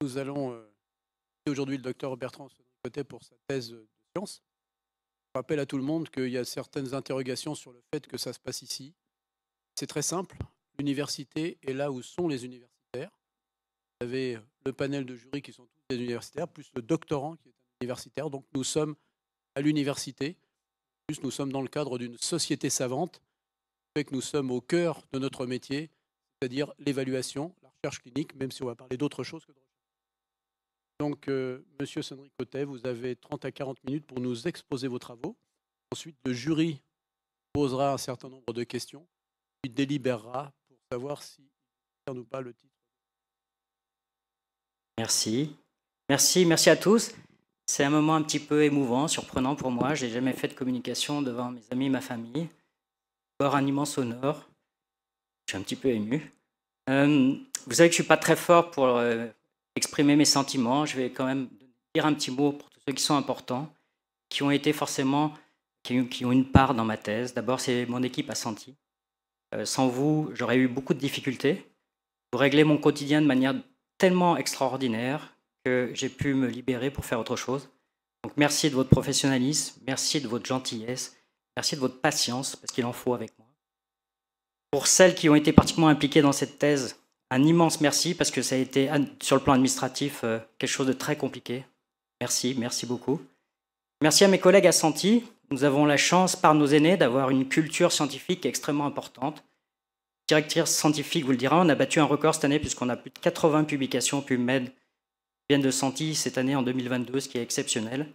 Nous allons euh, aujourd'hui le docteur Bertrand Côté pour sa thèse de science. Je rappelle à tout le monde qu'il y a certaines interrogations sur le fait que ça se passe ici. C'est très simple. L'université est là où sont les universitaires. Vous avez le panel de jury qui sont tous des universitaires, plus le doctorant qui est un universitaire. Donc nous sommes à l'université. Plus nous sommes dans le cadre d'une société savante, fait que nous sommes au cœur de notre métier, c'est-à-dire l'évaluation, la recherche clinique, même si on va parler d'autre chose que de. Donc, euh, Monsieur Cotet, vous avez 30 à 40 minutes pour nous exposer vos travaux. Ensuite, le jury posera un certain nombre de questions, puis délibérera pour savoir si ou pas le titre. Merci. Merci, merci à tous. C'est un moment un petit peu émouvant, surprenant pour moi. Je n'ai jamais fait de communication devant mes amis, ma famille. Encore un immense honneur. Je suis un petit peu ému. Euh, vous savez que je ne suis pas très fort pour euh, exprimer mes sentiments. Je vais quand même dire un petit mot pour tous ceux qui sont importants, qui ont été forcément, qui, ont une part dans ma thèse. D'abord, c'est mon équipe à Santi. Euh, sans vous, j'aurais eu beaucoup de difficultés. Vous réglez mon quotidien de manière tellement extraordinaire que j'ai pu me libérer pour faire autre chose. Donc merci de votre professionnalisme, merci de votre gentillesse, merci de votre patience, parce qu'il en faut avec moi. Pour celles qui ont été particulièrement impliquées dans cette thèse, un immense merci, parce que ça a été, sur le plan administratif, euh, quelque chose de très compliqué. Merci, merci beaucoup. Merci à mes collègues à Santi. Nous avons la chance, par nos aînés, d'avoir une culture scientifique extrêmement importante. Directrice scientifique vous le dira, on a battu un record cette année puisqu'on a plus de 80 publications PubMed viennent de Santi cette année en 2022, ce qui est exceptionnel,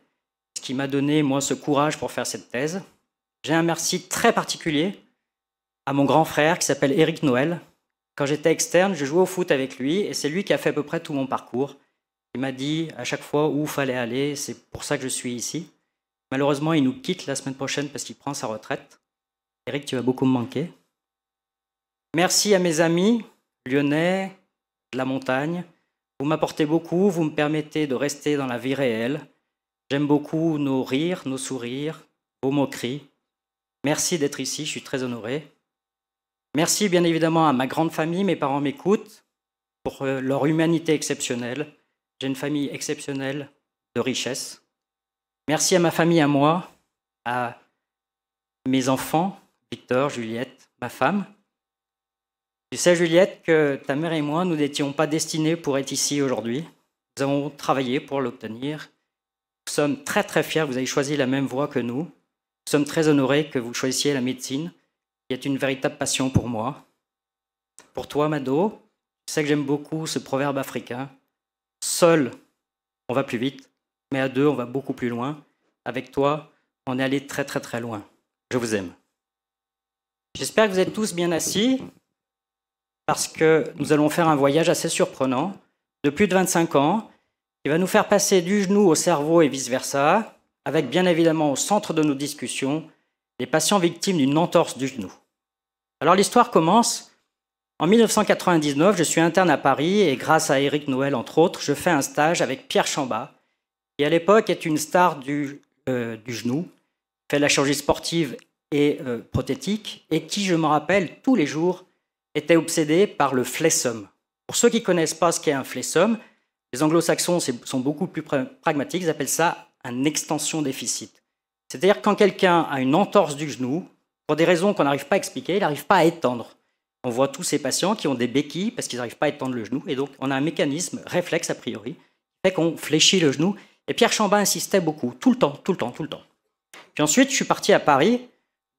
ce qui m'a donné, moi, ce courage pour faire cette thèse. J'ai un merci très particulier à mon grand frère qui s'appelle Éric Noël. Quand j'étais externe, je jouais au foot avec lui et c'est lui qui a fait à peu près tout mon parcours. Il m'a dit à chaque fois où fallait aller, c'est pour ça que je suis ici. Malheureusement, il nous quitte la semaine prochaine parce qu'il prend sa retraite. Éric, tu vas beaucoup me manquer. Merci à mes amis lyonnais, de la montagne, vous m'apportez beaucoup, vous me permettez de rester dans la vie réelle. J'aime beaucoup nos rires, nos sourires, vos moqueries. Merci d'être ici, je suis très honoré. Merci bien évidemment à ma grande famille, mes parents m'écoutent pour euh, leur humanité exceptionnelle. J'ai une famille exceptionnelle de richesse. Merci à ma famille, à moi, à mes enfants, Victor, Juliette, ma femme. Tu sais, Juliette, que ta mère et moi, nous n'étions pas destinés pour être ici aujourd'hui. Nous avons travaillé pour l'obtenir. Nous sommes très très fiers, vous avez choisi la même voie que nous. Nous sommes très honorés que vous choisissiez la médecine, est une véritable passion pour moi. Pour toi, Mado, tu sais que j'aime beaucoup ce proverbe africain. Seul, on va plus vite, mais à deux, on va beaucoup plus loin. Avec toi, on est allé très très très loin. Je vous aime. J'espère que vous êtes tous bien assis parce que nous allons faire un voyage assez surprenant de plus de 25 ans qui va nous faire passer du genou au cerveau et vice-versa, avec bien évidemment au centre de nos discussions les patients victimes d'une entorse du genou. Alors l'histoire commence. En 1999, je suis interne à Paris et grâce à Éric Noël, entre autres, je fais un stage avec Pierre Chambat, qui à l'époque est une star du, euh, du genou, fait de la chirurgie sportive et euh, prothétique, et qui, je me rappelle, tous les jours était obsédé par le flessum. Pour ceux qui ne connaissent pas ce qu'est un flessum, les anglo-saxons sont beaucoup plus pragmatiques, ils appellent ça un extension déficit. C'est-à-dire quand quelqu'un a une entorse du genou, pour des raisons qu'on n'arrive pas à expliquer, il n'arrive pas à étendre. On voit tous ces patients qui ont des béquilles parce qu'ils n'arrivent pas à étendre le genou, et donc on a un mécanisme réflexe a priori, qui fait qu'on fléchit le genou. Et Pierre Chambin insistait beaucoup, tout le temps, tout le temps, tout le temps. Puis ensuite, je suis parti à Paris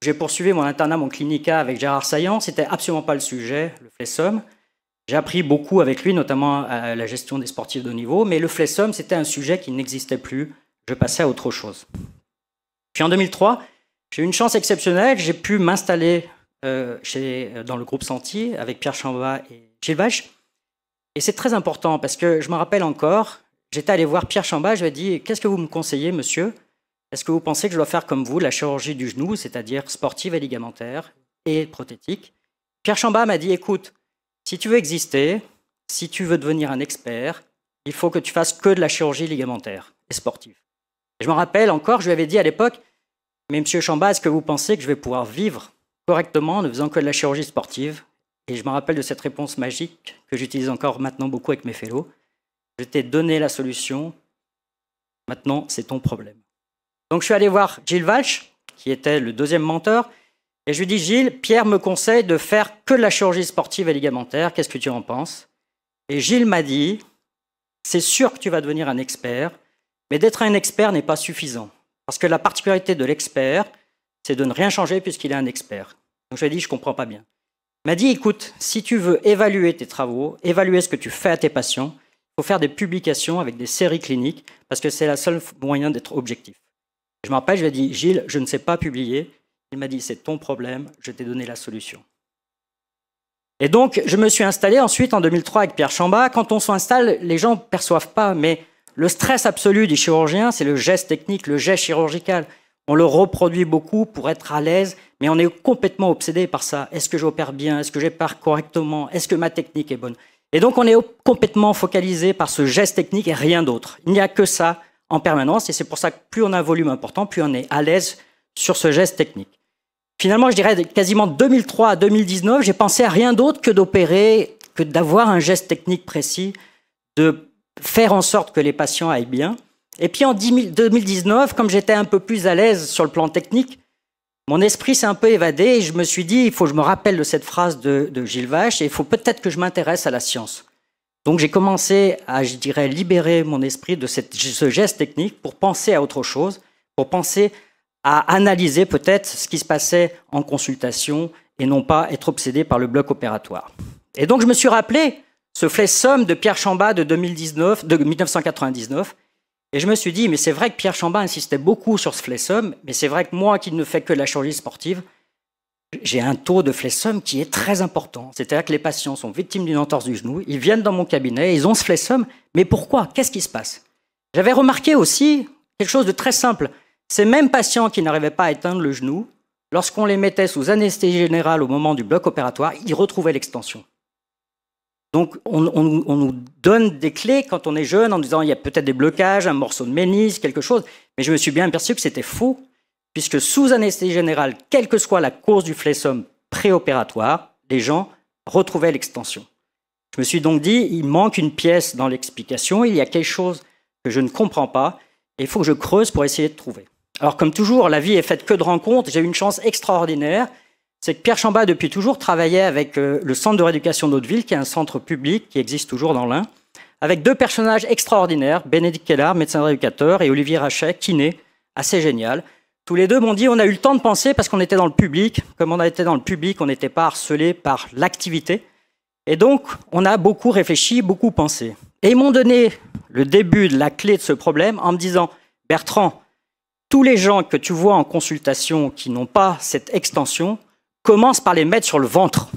j'ai poursuivi mon internat, mon clinica avec Gérard Saillant. C'était absolument pas le sujet, le flessum. J'ai appris beaucoup avec lui, notamment à la gestion des sportifs de haut niveau, mais le flessum, c'était un sujet qui n'existait plus. Je passais à autre chose. Puis en 2003, j'ai eu une chance exceptionnelle. J'ai pu m'installer euh, dans le groupe Sentier avec Pierre Chambat et Gilles Vache. Et c'est très important parce que je me rappelle encore, j'étais allé voir Pierre Chambat, je lui ai dit Qu'est-ce que vous me conseillez, monsieur? Est-ce que vous pensez que je dois faire comme vous la chirurgie du genou, c'est-à-dire sportive et ligamentaire et prothétique? Pierre Chamba m'a dit écoute, si tu veux exister, si tu veux devenir un expert, il faut que tu fasses que de la chirurgie ligamentaire et sportive. je me rappelle encore, je lui avais dit à l'époque mais monsieur Chamba, est-ce que vous pensez que je vais pouvoir vivre correctement en ne faisant que de la chirurgie sportive? Et je me rappelle de cette réponse magique que j'utilise encore maintenant beaucoup avec mes fellows. Je t'ai donné la solution. Maintenant, c'est ton problème. Donc je suis allé voir Gilles Walsh, qui était le deuxième mentor, et je lui dis Gilles, Pierre me conseille de faire que de la chirurgie sportive et ligamentaire. Qu'est-ce que tu en penses? Et Gilles m'a dit c'est sûr que tu vas devenir un expert, mais d'être un expert n'est pas suffisant. Parce que la particularité de l'expert, c'est de ne rien changer puisqu'il est un expert. Donc je lui ai dit, je comprends pas bien. Il m'a dit, écoute, si tu veux évaluer tes travaux, évaluer ce que tu fais à tes patients, il faut faire des publications avec des séries cliniques parce que c'est la seule moyen d'être objectif. Je me rappelle, je lui ai dit, Gilles, je ne sais pas publier. Il m'a dit, c'est ton problème, je t'ai donné la solution. Et donc, je me suis installé ensuite en 2003 avec Pierre Chamba. Quand on s'installe, les gens ne perçoivent pas, mais le stress absolu du chirurgien, c'est le geste technique, le geste chirurgical. On le reproduit beaucoup pour être à l'aise, mais on est complètement obsédé par ça. Est-ce que j'opère bien? Est-ce que j'opère correctement? Est-ce que ma technique est bonne? Et donc, on est complètement focalisé par ce geste technique et rien d'autre. Il n'y a que ça en permanence, et c'est pour ça que plus on a un volume important, plus on est à l'aise sur ce geste technique. Finalement, je dirais quasiment 2003 à 2019, j'ai pensé à rien d'autre que d'opérer, que d'avoir un geste technique précis, de faire en sorte que les patients aillent bien. Et puis en 2019, comme j'étais un peu plus à l'aise sur le plan technique, mon esprit s'est un peu évadé et je me suis dit, il faut que je me rappelle de cette phrase de, Gilles Vache et il faut peut-être que je m'intéresse à la science. Donc j'ai commencé à, je dirais, libérer mon esprit de ce geste technique pour penser à autre chose, pour penser à analyser peut-être ce qui se passait en consultation et non pas être obsédé par le bloc opératoire. Et donc je me suis rappelé ce flessum de Pierre Chamba de, 2019, de 1999, et je me suis dit, mais c'est vrai que Pierre Chamba insistait beaucoup sur ce flessum, mais c'est vrai que moi qui ne fais que la chirurgie sportive, j'ai un taux de flessum qui est très important. C'est-à-dire que les patients sont victimes d'une entorse du genou, ils viennent dans mon cabinet, ils ont ce flessum, mais pourquoi? Qu'est-ce qui se passe? J'avais remarqué aussi quelque chose de très simple. Ces mêmes patients qui n'arrivaient pas à éteindre le genou, lorsqu'on les mettait sous anesthésie générale au moment du bloc opératoire, ils retrouvaient l'extension. Donc on, nous donne des clés quand on est jeune en disant il y a peut-être des blocages, un morceau de ménisque, quelque chose. Mais je me suis bien aperçu que c'était faux, puisque sous anesthésie générale, quelle que soit la cause du flessum préopératoire, les gens retrouvaient l'extension. Je me suis donc dit, il manque une pièce dans l'explication, il y a quelque chose que je ne comprends pas, et il faut que je creuse pour essayer de trouver. Alors comme toujours, la vie est faite que de rencontres. J'ai eu une chance extraordinaire. C'est que Pierre Chamba, depuis toujours, travaillait avec euh, le Centre de rééducation d'Hauteville, qui est un centre public qui existe toujours dans l'Ain, avec deux personnages extraordinaires, Bénédicte Kellard, médecin rééducateur, et Olivier Rachet, kiné, assez génial. Tous les deux m'ont dit on a eu le temps de penser parce qu'on était dans le public. Comme on a été dans le public, on n'était pas harcelé par l'activité. Et donc, on a beaucoup réfléchi, beaucoup pensé. Et ils m'ont donné le début de la clé de ce problème en me disant Bertrand, tous les gens que tu vois en consultation qui n'ont pas cette extension, commencent par les mettre sur le ventre.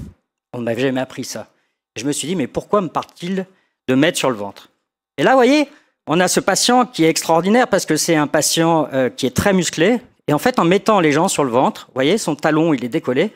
On ne m'avait jamais appris ça. je me suis dit, mais pourquoi me parle-t-il de mettre sur le ventre? Et là, vous voyez, on a ce patient qui est extraordinaire parce que c'est un patient euh, qui est très musclé. Et en fait, en mettant les gens sur le ventre, vous voyez, son talon, il est décollé.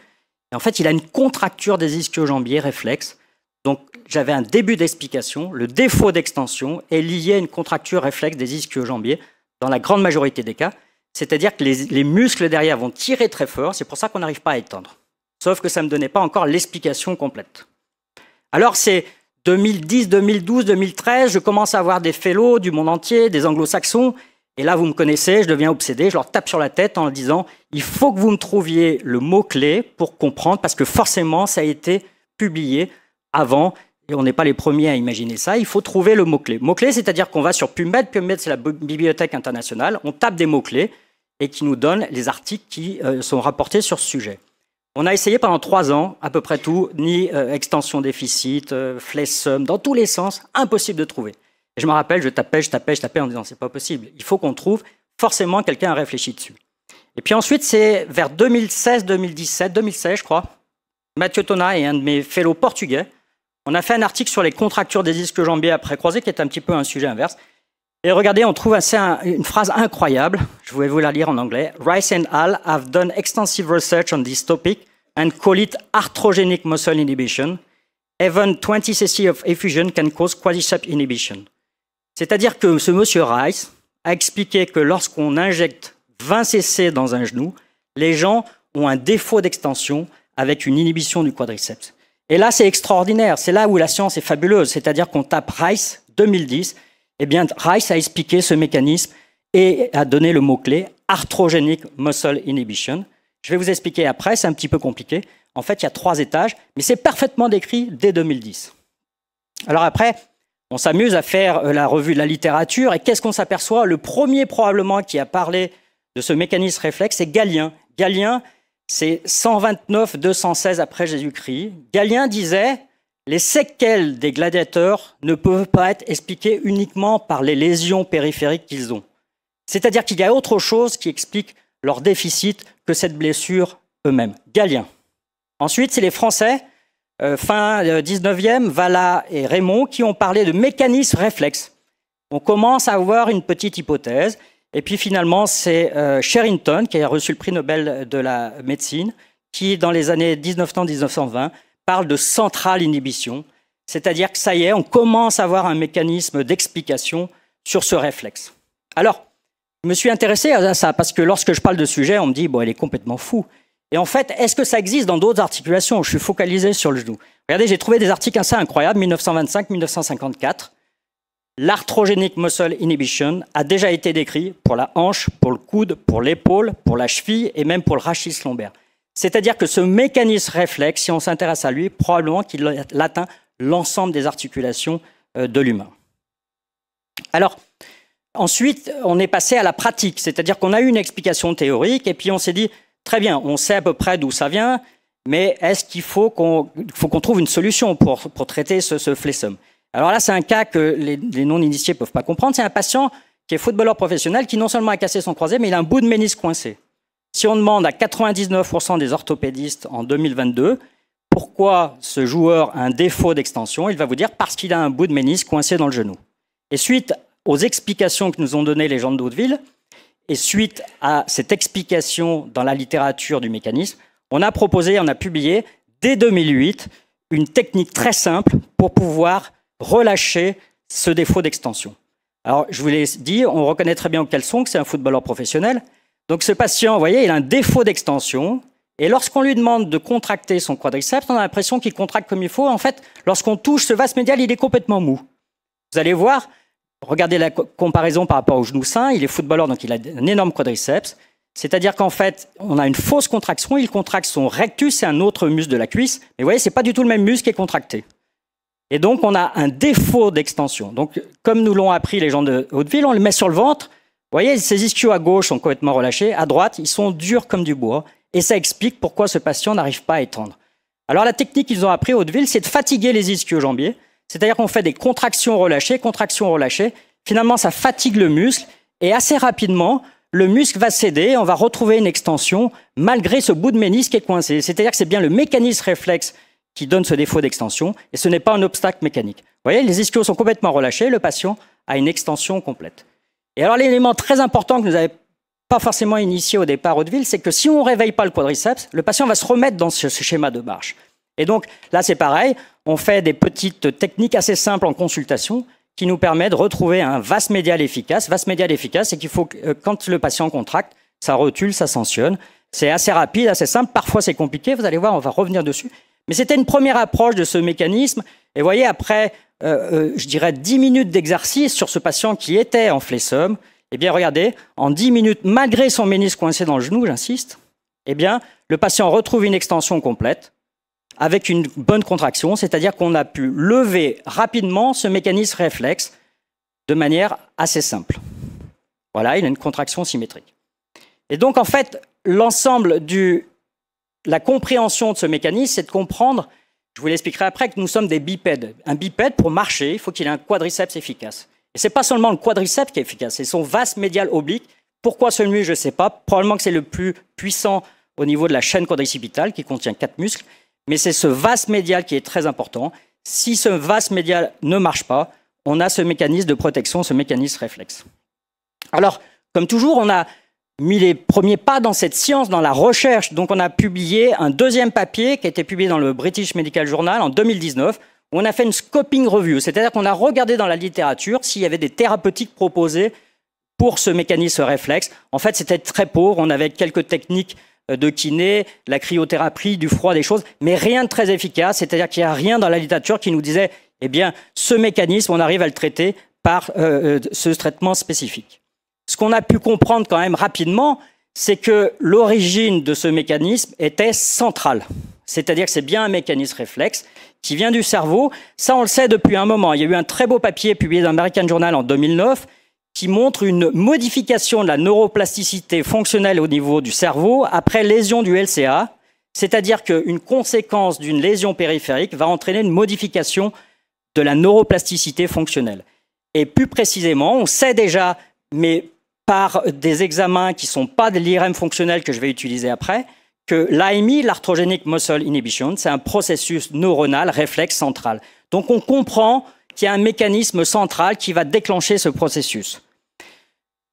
Et en fait, il a une contracture des ischio-jambiers réflexe. Donc, j'avais un début d'explication. Le défaut d'extension est lié à une contracture réflexe des ischio-jambiers dans la grande majorité des cas. C'est-à-dire que les, muscles derrière vont tirer très fort, c'est pour ça qu'on n'arrive pas à étendre. Sauf que ça ne me donnait pas encore l'explication complète. Alors c'est 2010, 2012, 2013, je commence à avoir des fellows du monde entier, des anglo-saxons, et là vous me connaissez, je deviens obsédé, je leur tape sur la tête en disant il faut que vous me trouviez le mot-clé pour comprendre, parce que forcément ça a été publié avant, et on n'est pas les premiers à imaginer ça, il faut trouver le mot-clé. Mot-clé, c'est-à-dire qu'on va sur PubMed, PubMed c'est la bibliothèque internationale, on tape des mots-clés et qui nous donne les articles qui euh, sont rapportés sur ce sujet. On a essayé pendant trois ans à peu près tout, ni euh, extension déficit, euh, flessum, dans tous les sens, impossible de trouver. Et je me rappelle, je tapais, je tapais, je tapais en disant c'est pas possible. Il faut qu'on trouve. Forcément, quelqu'un a réfléchi dessus. Et puis ensuite, c'est vers 2016, 2017, 2016, je crois. Mathieu Tona et un de mes fellows portugais on a fait un article sur les contractures des disques jambiers après croisés, qui est un petit peu un sujet inverse. Et regardez, on trouve une phrase incroyable. Je vais vous la lire en anglais. Rice and al have done extensive research on this topic and call it arthrogenic muscle inhibition. Even 20 cc of effusion can cause quadriceps inhibition. C'est-à-dire que ce monsieur Rice a expliqué que lorsqu'on injecte 20 cc dans un genou, les gens ont un défaut d'extension avec une inhibition du quadriceps. Et là, c'est extraordinaire. C'est là où la science est fabuleuse. C'est-à-dire qu'on tape Rice 2010, eh bien, Rice a expliqué ce mécanisme et a donné le mot-clé arthrogenic muscle inhibition. Je vais vous expliquer après, c'est un petit peu compliqué. En fait, il y a trois étages, mais c'est parfaitement décrit dès 2010. Alors après, on s'amuse à faire euh, la revue de la littérature, et qu'est-ce qu'on s'aperçoit? Le premier probablement qui a parlé de ce mécanisme réflexe, c'est Galien. Galien, c'est 129-216 après Jésus-Christ. Galien disait les séquelles des gladiateurs ne peuvent pas être expliquées uniquement par les lésions périphériques qu'ils ont. C'est-à-dire qu'il y a autre chose qui explique leur déficit que cette blessure eux-mêmes. Galien. Ensuite, c'est les Français, euh, fin 19e, Vala et Raymond, qui ont parlé de mécanisme réflexe. On commence à avoir une petite hypothèse. Et puis finalement, c'est euh, Sherrington, qui a reçu le prix Nobel de la médecine, qui, dans les années 1900-1920, parle de centrale inhibition. C'est-à-dire que ça y est, on commence à avoir un mécanisme d'explication sur ce réflexe. Alors, je me suis intéressé à ça parce que lorsque je parle de sujet, on me dit, bon, elle est complètement fou. Et en fait, est-ce que ça existe dans d'autres articulations? Je suis focalisé sur le genou. Regardez, j'ai trouvé des articles assez incroyables, 1925-1954. L'arthrogenic muscle inhibition a déjà été décrit pour la hanche, pour le coude, pour l'épaule, pour la cheville et même pour le rachis lombaire. C'est-à-dire que ce mécanisme réflexe, si on s'intéresse à lui, probablement qu'il atteint l'ensemble des articulations euh, de l'humain. Alors, Ensuite, on est passé à la pratique, c'est-à-dire qu'on a eu une explication théorique et puis on s'est dit, très bien, on sait à peu près d'où ça vient, mais est-ce qu'il faut qu'on trouve une solution pour, traiter ce, flessum Alors là, c'est un cas que les, non-initiés ne peuvent pas comprendre. C'est un patient qui est footballeur professionnel qui non seulement a cassé son croisé, mais il a un bout de ménisque coincé. Si on demande à 99% des orthopédistes en 2022 pourquoi ce joueur a un défaut d'extension, il va vous dire parce qu'il a un bout de ménisque coincé dans le genou. Et suite aux explications que nous ont données les gens de Hauteville, et suite à cette explication dans la littérature du mécanisme, on a proposé, on a publié dès 2008 une technique très simple pour pouvoir relâcher ce défaut d'extension. Alors, je vous l'ai dit, on reconnaît très bien au caleçon que c'est un footballeur professionnel. Donc, ce patient, vous voyez, il a un défaut d'extension. Et lorsqu'on lui demande de contracter son quadriceps, on a l'impression qu'il contracte comme il faut. En fait, lorsqu'on touche ce vaste médial, il est complètement mou. Vous allez voir, Regardez la comparaison par rapport au genou sain. Il est footballeur, donc il a un énorme quadriceps. C'est-à-dire qu'en fait, on a une fausse contraction. Il contracte son rectus, c'est un autre muscle de la cuisse. Mais vous voyez, c'est pas du tout le même muscle qui est contracté. Et donc, on a un défaut d'extension. Donc, comme nous l'ont appris les gens de Hauteville, on le met sur le ventre. Voyez, ces ischios à gauche sont complètement relâchés. À droite, ils sont durs comme du bois. Et ça explique pourquoi ce patient n'arrive pas à étendre. Alors, la technique qu'ils ont appris à Hauteville, c'est de fatiguer les ischios jambiers c'est-à-dire qu'on fait des contractions relâchées, contractions relâchées. Finalement, ça fatigue le muscle et assez rapidement, le muscle va céder, on va retrouver une extension malgré ce bout de ménisque qui est coincé. C'est-à-dire que c'est bien le mécanisme réflexe qui donne ce défaut d'extension et ce n'est pas un obstacle mécanique. Vous voyez, les ischios sont complètement relâchés, le patient a une extension complète. Et alors l'élément très important que nous n'avons pas forcément initié au départ au ville, c'est que si on ne réveille pas le quadriceps, le patient va se remettre dans ce schéma de marche. Et donc là, c'est pareil, on fait des petites techniques assez simples en consultation qui nous permettent de retrouver un vaste médial efficace. Vaste médial efficace, c'est qu'il faut que euh, quand le patient contracte, ça rotule, ça sanctionne. C'est assez rapide, assez simple. Parfois, c'est compliqué. Vous allez voir, on va revenir dessus. Mais c'était une première approche de ce mécanisme. Et vous voyez, après, euh, euh, je dirais, 10 minutes d'exercice sur ce patient qui était en flessum, eh bien, regardez, en 10 minutes, malgré son ménisque coincé dans le genou, j'insiste, eh bien, le patient retrouve une extension complète avec une bonne contraction, c'est-à-dire qu'on a pu lever rapidement ce mécanisme réflexe de manière assez simple. Voilà, il a une contraction symétrique. Et donc, en fait, l'ensemble de la compréhension de ce mécanisme, c'est de comprendre, je vous l'expliquerai après, que nous sommes des bipèdes. Un bipède, pour marcher, il faut qu'il ait un quadriceps efficace. Et ce n'est pas seulement le quadriceps qui est efficace, c'est son vaste médial oblique. Pourquoi celui, je ne sais pas. Probablement que c'est le plus puissant au niveau de la chaîne quadricipitale, qui contient quatre muscles mais c'est ce vaste médial qui est très important. Si ce vaste médial ne marche pas, on a ce mécanisme de protection, ce mécanisme réflexe. Alors, comme toujours, on a mis les premiers pas dans cette science, dans la recherche. Donc, on a publié un deuxième papier qui a été publié dans le British Medical Journal en 2019, où on a fait une scoping review, c'est-à-dire qu'on a regardé dans la littérature s'il y avait des thérapeutiques proposées pour ce mécanisme réflexe. En fait, c'était très pauvre. On avait quelques techniques euh, de kiné, la cryothérapie, du froid, des choses, mais rien de très efficace. C'est-à-dire qu'il n'y a rien dans la littérature qui nous disait eh bien, ce mécanisme, on arrive à le traiter par euh, euh, ce traitement spécifique. Ce qu'on a pu comprendre quand même rapidement, c'est que l'origine de ce mécanisme était centrale. C'est-à-dire que c'est bien un mécanisme réflexe qui vient du cerveau. Ça, on le sait depuis un moment. Il y a eu un très beau papier publié dans American Journal en 2009 qui montre une modification de la neuroplasticité fonctionnelle au niveau du cerveau après lésion du LCA. C'est-à-dire qu'une conséquence d'une lésion périphérique va entraîner une modification de la neuroplasticité fonctionnelle. Et plus précisément, on sait déjà, mais par des examens qui ne sont pas de l'IRM fonctionnel que je vais utiliser après, que l'AMI, l'arthrogenic muscle inhibition, c'est un processus neuronal réflexe central. Donc on comprend qu'il y a un mécanisme central qui va déclencher ce processus.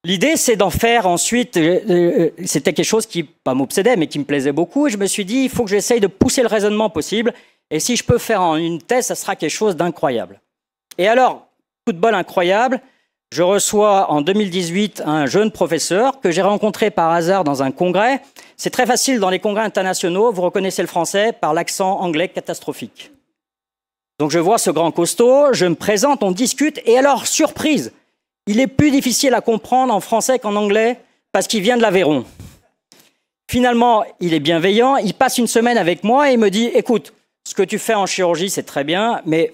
L'idée, c'est d'en faire ensuite, euh, euh, c'était quelque chose qui, pas m'obsédait, mais qui me plaisait beaucoup, et je me suis dit, il faut que j'essaye de pousser le raisonnement possible, et si je peux faire en une thèse, ça sera quelque chose d'incroyable. Et alors, coup de bol incroyable, je reçois en 2018 un jeune professeur que j'ai rencontré par hasard dans un congrès. C'est très facile dans les congrès internationaux, vous reconnaissez le français par l'accent anglais catastrophique. Donc je vois ce grand costaud, je me présente, on discute, et alors, surprise, il est plus difficile à comprendre en français qu'en anglais parce qu'il vient de l'Aveyron. Finalement, il est bienveillant, il passe une semaine avec moi et il me dit, écoute, ce que tu fais en chirurgie, c'est très bien, mais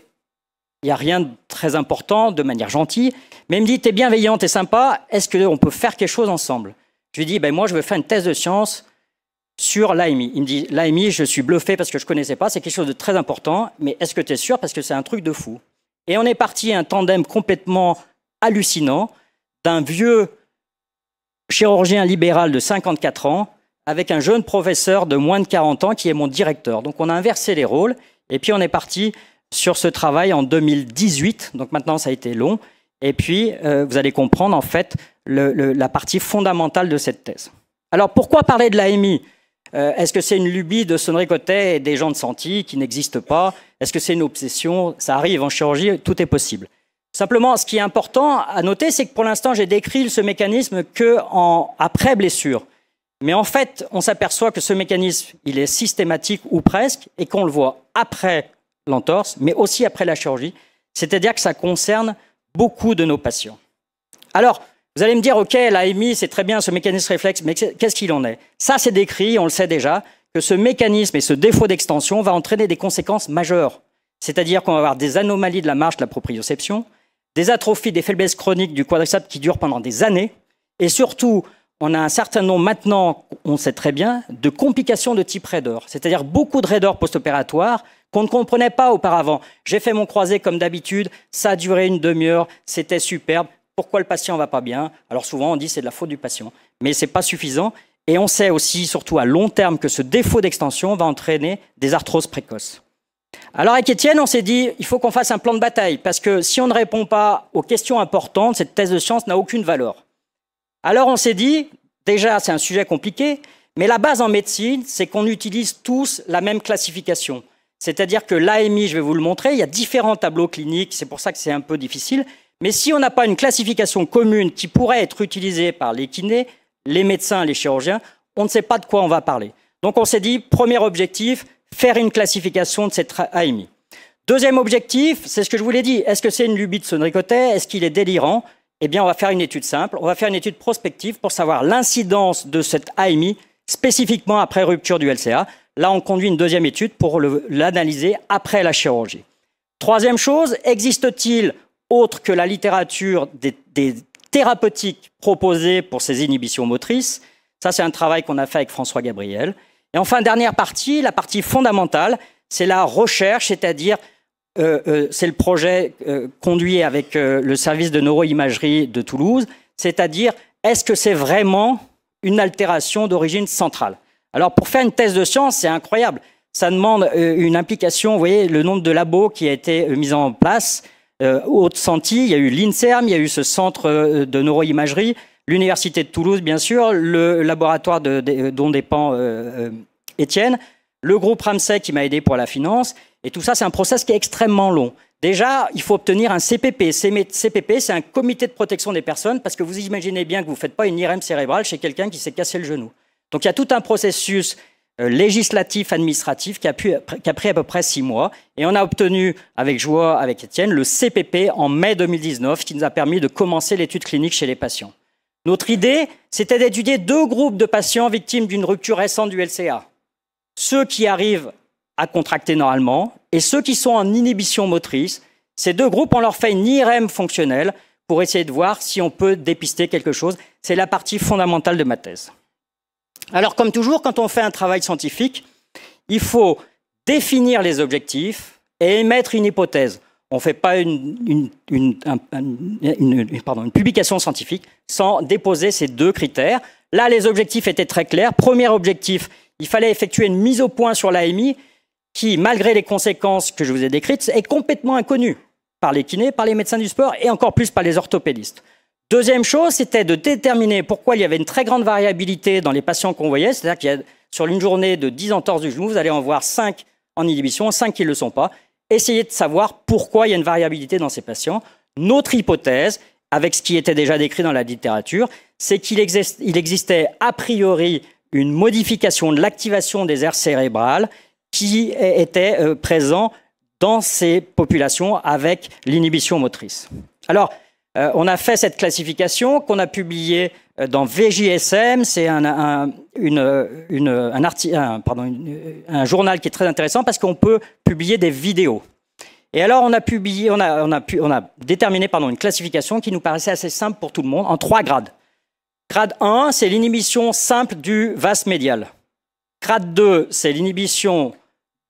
il n'y a rien de très important, de manière gentille. Mais il me dit, tu es bienveillant, tu es sympa, est-ce qu'on peut faire quelque chose ensemble? Je lui dis, ben, moi, je veux faire une thèse de science sur l'AMI. Il me dit, l'AMI, je suis bluffé parce que je ne connaissais pas, c'est quelque chose de très important, mais est-ce que tu es sûr? Parce que c'est un truc de fou. Et on est parti un tandem complètement hallucinant d'un vieux chirurgien libéral de 54 ans avec un jeune professeur de moins de 40 ans qui est mon directeur. Donc on a inversé les rôles et puis on est parti sur ce travail en 2018. Donc maintenant, ça a été long. Et puis, euh, vous allez comprendre en fait la partie fondamentale de cette thèse. Alors, pourquoi parler de l'AMI? Euh, Est-ce que c'est une lubie de Sonnery Cotet et des gens de Santi qui n'existent pas? Est-ce que c'est une obsession? Ça arrive en chirurgie, tout est possible. Simplement, ce qui est important à noter, c'est que pour l'instant, j'ai décrit ce mécanisme que après blessure. Mais en fait, on s'aperçoit que ce mécanisme, il est systématique ou presque, et qu'on le voit après l'entorse, mais aussi après la chirurgie. C'est-à-dire que ça concerne beaucoup de nos patients. Alors, vous allez me dire, OK, l'AMI, c'est très bien ce mécanisme réflexe, mais qu'est-ce qu'il en est? Ça, c'est décrit, on le sait déjà, que ce mécanisme et ce défaut d'extension va entraîner des conséquences majeures. C'est-à-dire qu'on va avoir des anomalies de la marche de la proprioception, des atrophies, des faiblesses chroniques du quadriceps qui durent pendant des années, et surtout, on a un certain nombre maintenant, on sait très bien, de complications de type raideur, c'est-à-dire beaucoup de raideurs post-opératoires qu'on ne comprenait pas auparavant. J'ai fait mon croisé comme d'habitude, ça a duré une demi-heure, c'était superbe. Pourquoi le patient va pas bien? Alors souvent on dit c'est de la faute du patient, mais c'est pas suffisant. Et on sait aussi, surtout à long terme, que ce défaut d'extension va entraîner des arthroses précoces. Alors avec Étienne, on s'est dit, il faut qu'on fasse un plan de bataille, parce que si on ne répond pas aux questions importantes, cette thèse de science n'a aucune valeur. Alors on s'est dit, déjà c'est un sujet compliqué, mais la base en médecine, c'est qu'on utilise tous la même classification. C'est-à-dire que l'AMI, je vais vous le montrer, il y a différents tableaux cliniques, c'est pour ça que c'est un peu difficile. Mais si on n'a pas une classification commune qui pourrait être utilisée par les kinés, les médecins, les chirurgiens, on ne sait pas de quoi on va parler. Donc on s'est dit, premier objectif, faire une classification de cette AMI. Deuxième objectif, c'est ce que je vous l'ai dit, est-ce que c'est une lubie de sonricotet Est-ce qu'il est délirant? Eh bien, on va faire une étude simple, on va faire une étude prospective pour savoir l'incidence de cette AMI spécifiquement après rupture du LCA. Là, on conduit une deuxième étude pour l'analyser après la chirurgie. Troisième chose, existe-t-il, autre que la littérature, des, thérapeutiques proposées pour ces inhibitions motrices? Ça, c'est un travail qu'on a fait avec François Gabriel. Et enfin, dernière partie, la partie fondamentale, c'est la recherche, c'est-à-dire euh, euh, c'est le projet euh, conduit avec le service de neuroimagerie de Toulouse, c'est-à-dire est-ce que c'est vraiment une altération d'origine centrale? Alors pour faire une thèse de science, c'est incroyable. Ça demande euh, une implication, vous voyez, le nombre de labos qui a été euh, mis en place. Euh, Haute-Santi, il y a eu l'INSERM, il y a eu ce centre de neuroimagerie, l'Université de Toulouse, bien sûr, le laboratoire dont dépend Étienne, le groupe Ramsey qui m'a aidé pour la finance. Et tout ça, c'est un process qui est extrêmement long. Déjà, il faut obtenir un CPP. CPP, c'est un comité de protection des personnes, parce que vous imaginez bien que vous ne faites pas une IRM cérébrale chez quelqu'un qui s'est cassé le genou. Donc il y a tout un processus euh, législatif administratif qui a, qui a pris à peu près six mois. Et on a obtenu avec joie, avec Étienne, le CPP en mai 2019, qui nous a permis de commencer l'étude clinique chez les patients. Notre idée, c'était d'étudier deux groupes de patients victimes d'une rupture récente du LCA. Ceux qui arrivent à contracter normalement et ceux qui sont en inhibition motrice. Ces deux groupes, on leur fait une IRM fonctionnelle pour essayer de voir si on peut dépister quelque chose. C'est la partie fondamentale de ma thèse. Alors, comme toujours, quand on fait un travail scientifique, il faut définir les objectifs et émettre une hypothèse. On ne fait pas une, publication scientifique sans déposer ces deux critères. Là, les objectifs étaient très clairs. Premier objectif, il fallait effectuer une mise au point sur l'AMI qui, malgré les conséquences que je vous ai décrites, est complètement inconnue par les kinés, par les médecins du sport et encore plus par les orthopédistes. Deuxième chose, c'était de déterminer pourquoi il y avait une très grande variabilité dans les patients qu'on voyait. C'est-à-dire qu'il y a sur une journée de 10 entorses du genou, vous allez en voir 5 en inhibition, 5 qui ne le sont pas. Essayez de savoir pourquoi il y a une variabilité dans ces patients. Notre hypothèse, avec ce qui était déjà décrit dans la littérature, c'est qu'il existait a priori une modification de l'activation des aires cérébrales qui était euh, présent dans ces populations avec l'inhibition motrice. Alors, euh, on a fait cette classification qu'on a publiée euh, dans VJSM. C'est un, journal qui est très intéressant parce qu'on peut publier des vidéos. Et alors, on a, publié, on a, déterminé une classification qui nous paraissait assez simple pour tout le monde en trois grades. Grade 1, c'est l'inhibition simple du vas médial. Grade 2, c'est l'inhibition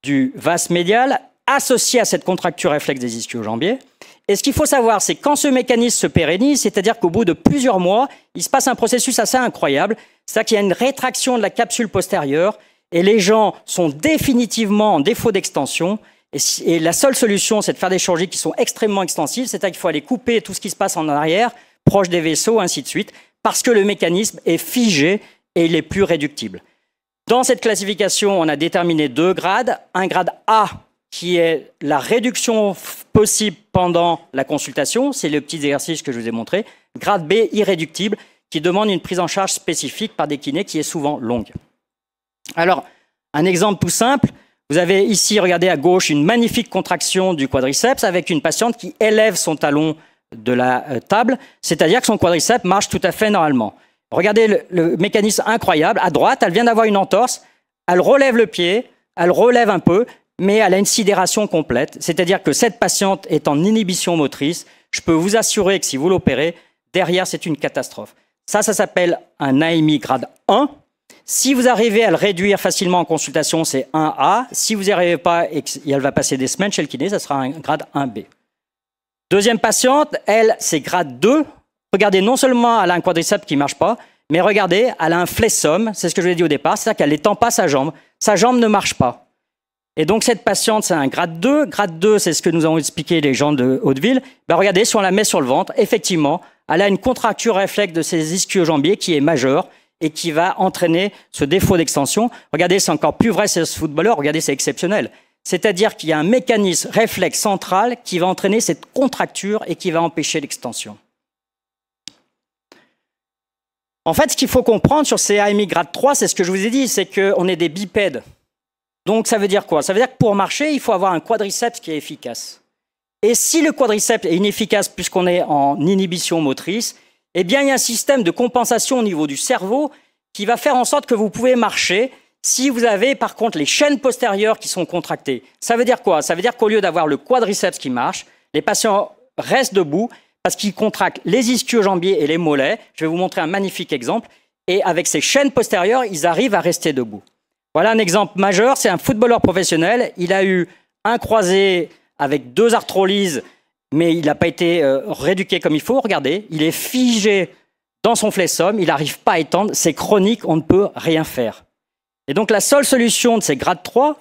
du vas médial associé à cette contracture réflexe des ischio-jambiers. Et ce qu'il faut savoir, c'est quand ce mécanisme se pérennise, c'est-à-dire qu'au bout de plusieurs mois, il se passe un processus assez incroyable, c'est-à-dire qu'il y a une rétraction de la capsule postérieure et les gens sont définitivement en défaut d'extension. Et, la seule solution, c'est de faire des chirurgies qui sont extrêmement extensives, c'est-à-dire qu'il faut aller couper tout ce qui se passe en arrière, proche des vaisseaux, ainsi de suite, parce que le mécanisme est figé et il est plus réductible. Dans cette classification, on a déterminé deux grades. Un grade A qui est la réduction possible pendant la consultation, c'est le petit exercice que je vous ai montré. Grade B, irréductible, qui demande une prise en charge spécifique par des kinés qui est souvent longue. Alors, un exemple tout simple, vous avez ici, regardez à gauche, une magnifique contraction du quadriceps avec une patiente qui élève son talon de la euh, table, c'est-à-dire que son quadriceps marche tout à fait normalement. Regardez le, mécanisme incroyable. À droite, elle vient d'avoir une entorse. Elle relève le pied, elle relève un peu, mais elle a une sidération complète. C'est-à-dire que cette patiente est en inhibition motrice. Je peux vous assurer que si vous l'opérez, derrière, c'est une catastrophe. Ça, ça s'appelle un AMI grade 1. Si vous arrivez à le réduire facilement en consultation, c'est 1A. Si vous n'y arrivez pas et qu'elle va passer des semaines chez le kiné, ça sera un grade 1B. Deuxième patiente, elle, c'est grade 2. Regardez, non seulement elle a un quadriceps qui ne marche pas, mais regardez, elle a un flessum, c'est ce que je vous ai dit au départ, c'est-à-dire qu'elle n'étend pas sa jambe. Sa jambe ne marche pas. Et donc cette patiente, c'est un grade 2. Grade 2, c'est ce que nous avons expliqué les gens de Hauteville. Ben regardez, si on la met sur le ventre, effectivement, elle a une contracture réflexe de ses ischio-jambiers qui est majeure et qui va entraîner ce défaut d'extension. Regardez, c'est encore plus vrai chez ce footballeur. Regardez, c'est exceptionnel. C'est-à-dire qu'il y a un mécanisme réflexe central qui va entraîner cette contracture et qui va empêcher l'extension. En fait, ce qu'il faut comprendre sur ces AMI grade 3, c'est ce que je vous ai dit, c'est qu'on est des bipèdes. Donc ça veut dire quoi? Ça veut dire que pour marcher, il faut avoir un quadriceps qui est efficace. Et si le quadriceps est inefficace puisqu'on est en inhibition motrice, eh bien il y a un système de compensation au niveau du cerveau qui va faire en sorte que vous pouvez marcher si vous avez par contre les chaînes postérieures qui sont contractées. Ça veut dire quoi? Ça veut dire qu'au lieu d'avoir le quadriceps qui marche, les patients restent debout parce qu'il contracte les ischio-jambiers et les mollets. Je vais vous montrer un magnifique exemple. Et avec ces chaînes postérieures, ils arrivent à rester debout. Voilà un exemple majeur. C'est un footballeur professionnel. Il a eu un croisé avec deux arthrolyses, mais il n'a pas été euh, rééduqué comme il faut. Regardez, il est figé dans son flessum. Il n'arrive pas à étendre. C'est chronique. On ne peut rien faire. Et donc la seule solution de ces grades 3,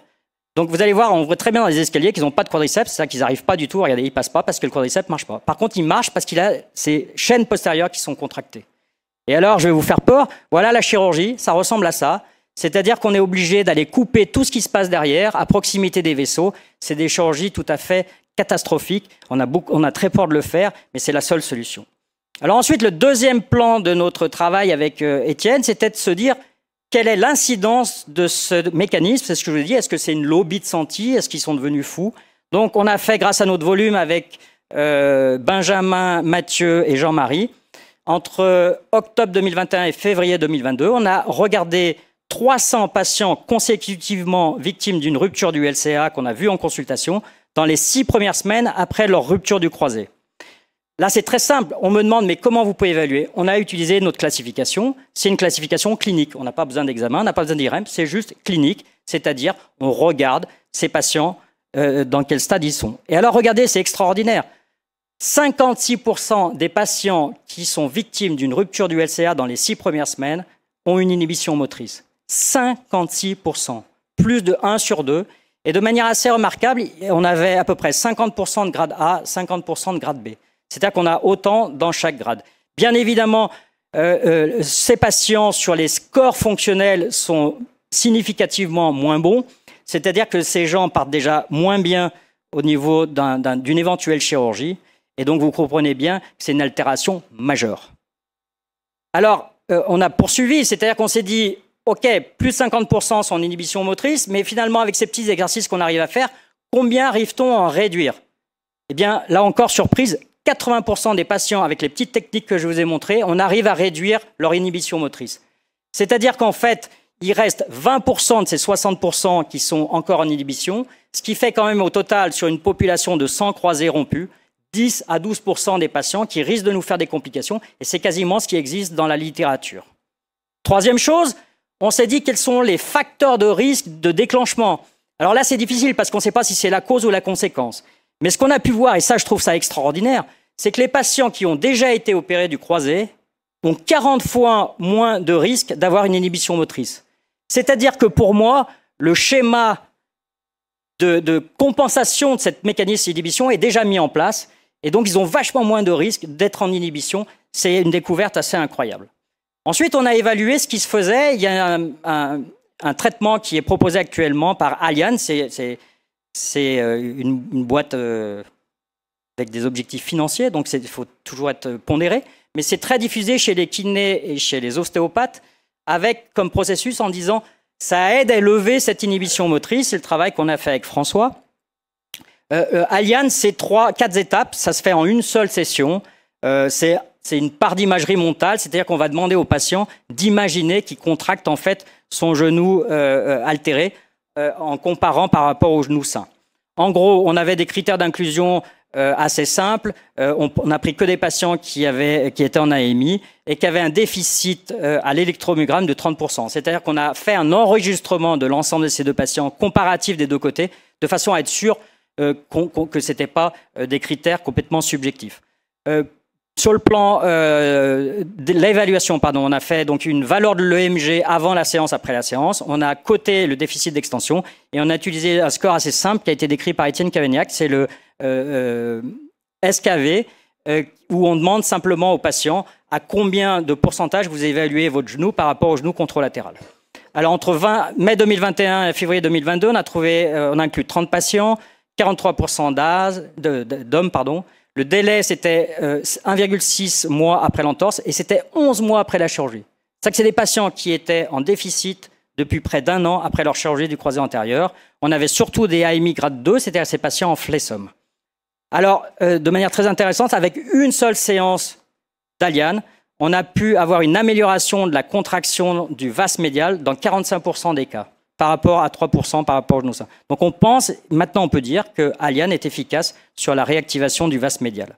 donc vous allez voir, on voit très bien dans les escaliers qu'ils n'ont pas de quadriceps, c'est ça qu'ils n'arrivent pas du tout, regardez, ils passent pas parce que le quadriceps marche pas. Par contre, il marche parce qu'il a ces chaînes postérieures qui sont contractées. Et alors, je vais vous faire peur, voilà la chirurgie, ça ressemble à ça. C'est-à-dire qu'on est obligé d'aller couper tout ce qui se passe derrière, à proximité des vaisseaux. C'est des chirurgies tout à fait catastrophiques. On a, très peur de le faire, mais c'est la seule solution. Alors ensuite, le deuxième plan de notre travail avec euh, Étienne, c'était de se dire, quelle est l'incidence de ce mécanisme C'est ce que je vous dis. Est-ce que c'est une lobby de senti Est-ce qu'ils sont devenus fous? Donc, on a fait, grâce à notre volume avec euh, Benjamin, Mathieu et Jean-Marie, entre octobre 2021 et février 2022, on a regardé 300 patients consécutivement victimes d'une rupture du LCA qu'on a vu en consultation dans les six premières semaines après leur rupture du croisé. Là, c'est très simple. On me demande, mais comment vous pouvez évaluer? On a utilisé notre classification. C'est une classification clinique. On n'a pas besoin d'examen, on n'a pas besoin d'IRM. C'est juste clinique, c'est-à-dire on regarde ces patients euh, dans quel stade ils sont. Et alors, regardez, c'est extraordinaire. 56% des patients qui sont victimes d'une rupture du LCA dans les six premières semaines ont une inhibition motrice. 56%, plus de 1 sur 2. Et de manière assez remarquable, on avait à peu près 50% de grade A, 50% de grade B. C'est-à-dire qu'on a autant dans chaque grade. Bien évidemment, euh, euh, ces patients sur les scores fonctionnels sont significativement moins bons, c'est-à-dire que ces gens partent déjà moins bien au niveau d'une éventuelle chirurgie, et donc vous comprenez bien que c'est une altération majeure. Alors, euh, on a poursuivi, c'est-à-dire qu'on s'est dit, OK, plus 50% sont en inhibition motrice, mais finalement, avec ces petits exercices qu'on arrive à faire, combien arrive-t-on à en réduire? Eh bien, là encore, surprise, 80% des patients, avec les petites techniques que je vous ai montrées, on arrive à réduire leur inhibition motrice. C'est-à-dire qu'en fait, il reste 20% de ces 60% qui sont encore en inhibition, ce qui fait quand même au total, sur une population de 100 croisés rompus, 10 à 12% des patients qui risquent de nous faire des complications, et c'est quasiment ce qui existe dans la littérature. Troisième chose, on s'est dit quels sont les facteurs de risque de déclenchement. Alors là, c'est difficile parce qu'on ne sait pas si c'est la cause ou la conséquence. Mais ce qu'on a pu voir, et ça je trouve ça extraordinaire, c'est que les patients qui ont déjà été opérés du croisé ont 40 fois moins de risque d'avoir une inhibition motrice. C'est-à-dire que pour moi, le schéma de, compensation de cette mécanisme d'inhibition est déjà mis en place, et donc ils ont vachement moins de risque d'être en inhibition. C'est une découverte assez incroyable. Ensuite, on a évalué ce qui se faisait. Il y a un, traitement qui est proposé actuellement par Allianz. C'est euh, une, boîte euh, avec des objectifs financiers, donc il faut toujours être pondéré. Mais c'est très diffusé chez les kinés et chez les ostéopathes, avec comme processus en disant ça aide à lever cette inhibition motrice. C'est le travail qu'on a fait avec François. Euh, Allianz, c'est trois, quatre étapes. Ça se fait en une seule session. c'est c'est une part d'imagerie mentale, c'est-à-dire qu'on va demander au patient d'imaginer qu'il contracte en fait son genou euh, euh, altéré euh, en comparant par rapport au genou sain. En gros, on avait des critères d'inclusion assez simples. on n'a pris que des patients qui, étaient en AMI et qui avaient un déficit à l'électromyogramme de 30%. C'est-à-dire qu'on a fait un enregistrement de l'ensemble de ces deux patients comparatif des deux côtés, de façon à être sûr que ce n'était pas des critères complètement subjectifs. Sur le plan euh, de l'évaluation, pardon, on a fait donc une valeur de l'EMG avant la séance, après la séance. On a coté le déficit d'extension et on a utilisé un score assez simple qui a été décrit par Étienne Cavagnac. C'est le euh, euh, SKV où on demande simplement au patient à combien de pourcentage vous évaluez votre genou par rapport au genou contralatéral. Alors entre 20, mai 2021 et février 2022, on a trouvé, on a inclus 30 patients, 43% d'hommes, pardon. Le délai, c'était 1,6 euh, mois après l'entorse et c'était 11 mois après la chirurgie. C'est que c'est des patients qui étaient en déficit depuis près d'un an après leur chirurgie du croisé antérieur. On avait surtout des AMI grade 2, c'est-à-dire ces patients en flessum. Alors, euh, de manière très intéressante, avec une seule séance d'Aliane, on a pu avoir une amélioration de la contraction du vas médial dans 45% des cas par rapport à 3% par rapport au genou sain. Donc on pense, maintenant on peut dire que Alian est efficace sur la réactivation du vas médial.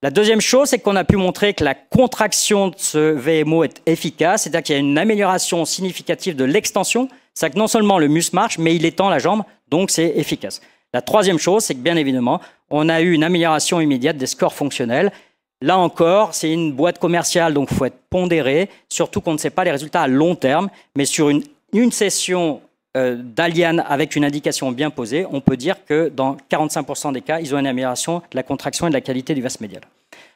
La deuxième chose, c'est qu'on a pu montrer que la contraction de ce VMO est efficace, c'est-à-dire qu'il y a une amélioration significative de l'extension. C'est-à-dire que non seulement le muscle marche, mais il étend la jambe, donc c'est efficace. La troisième chose, c'est que bien évidemment, on a eu une amélioration immédiate des scores fonctionnels. Là encore, c'est une boîte commerciale, donc faut être pondéré, surtout qu'on ne sait pas les résultats à long terme, mais sur une une session euh, d'Aliane avec une indication bien posée, on peut dire que dans 45% des cas, ils ont une amélioration de la contraction et de la qualité du vas médial.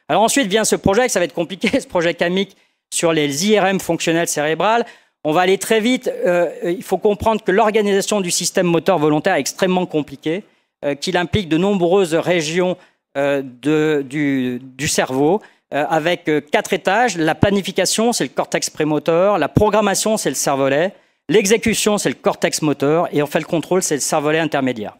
Alors ensuite vient ce projet, ça va être compliqué, ce projet CAMIC sur les IRM fonctionnels cérébrales. On va aller très vite. Euh, il faut comprendre que l'organisation du système moteur volontaire est extrêmement compliquée, euh, qu'il implique de nombreuses régions du, cerveau, avec quatre étages. La planification, c'est le cortex prémoteur. La programmation, c'est le cervelet. L'exécution, c'est le cortex moteur. Et enfin, le contrôle, c'est le cervelet intermédiaire.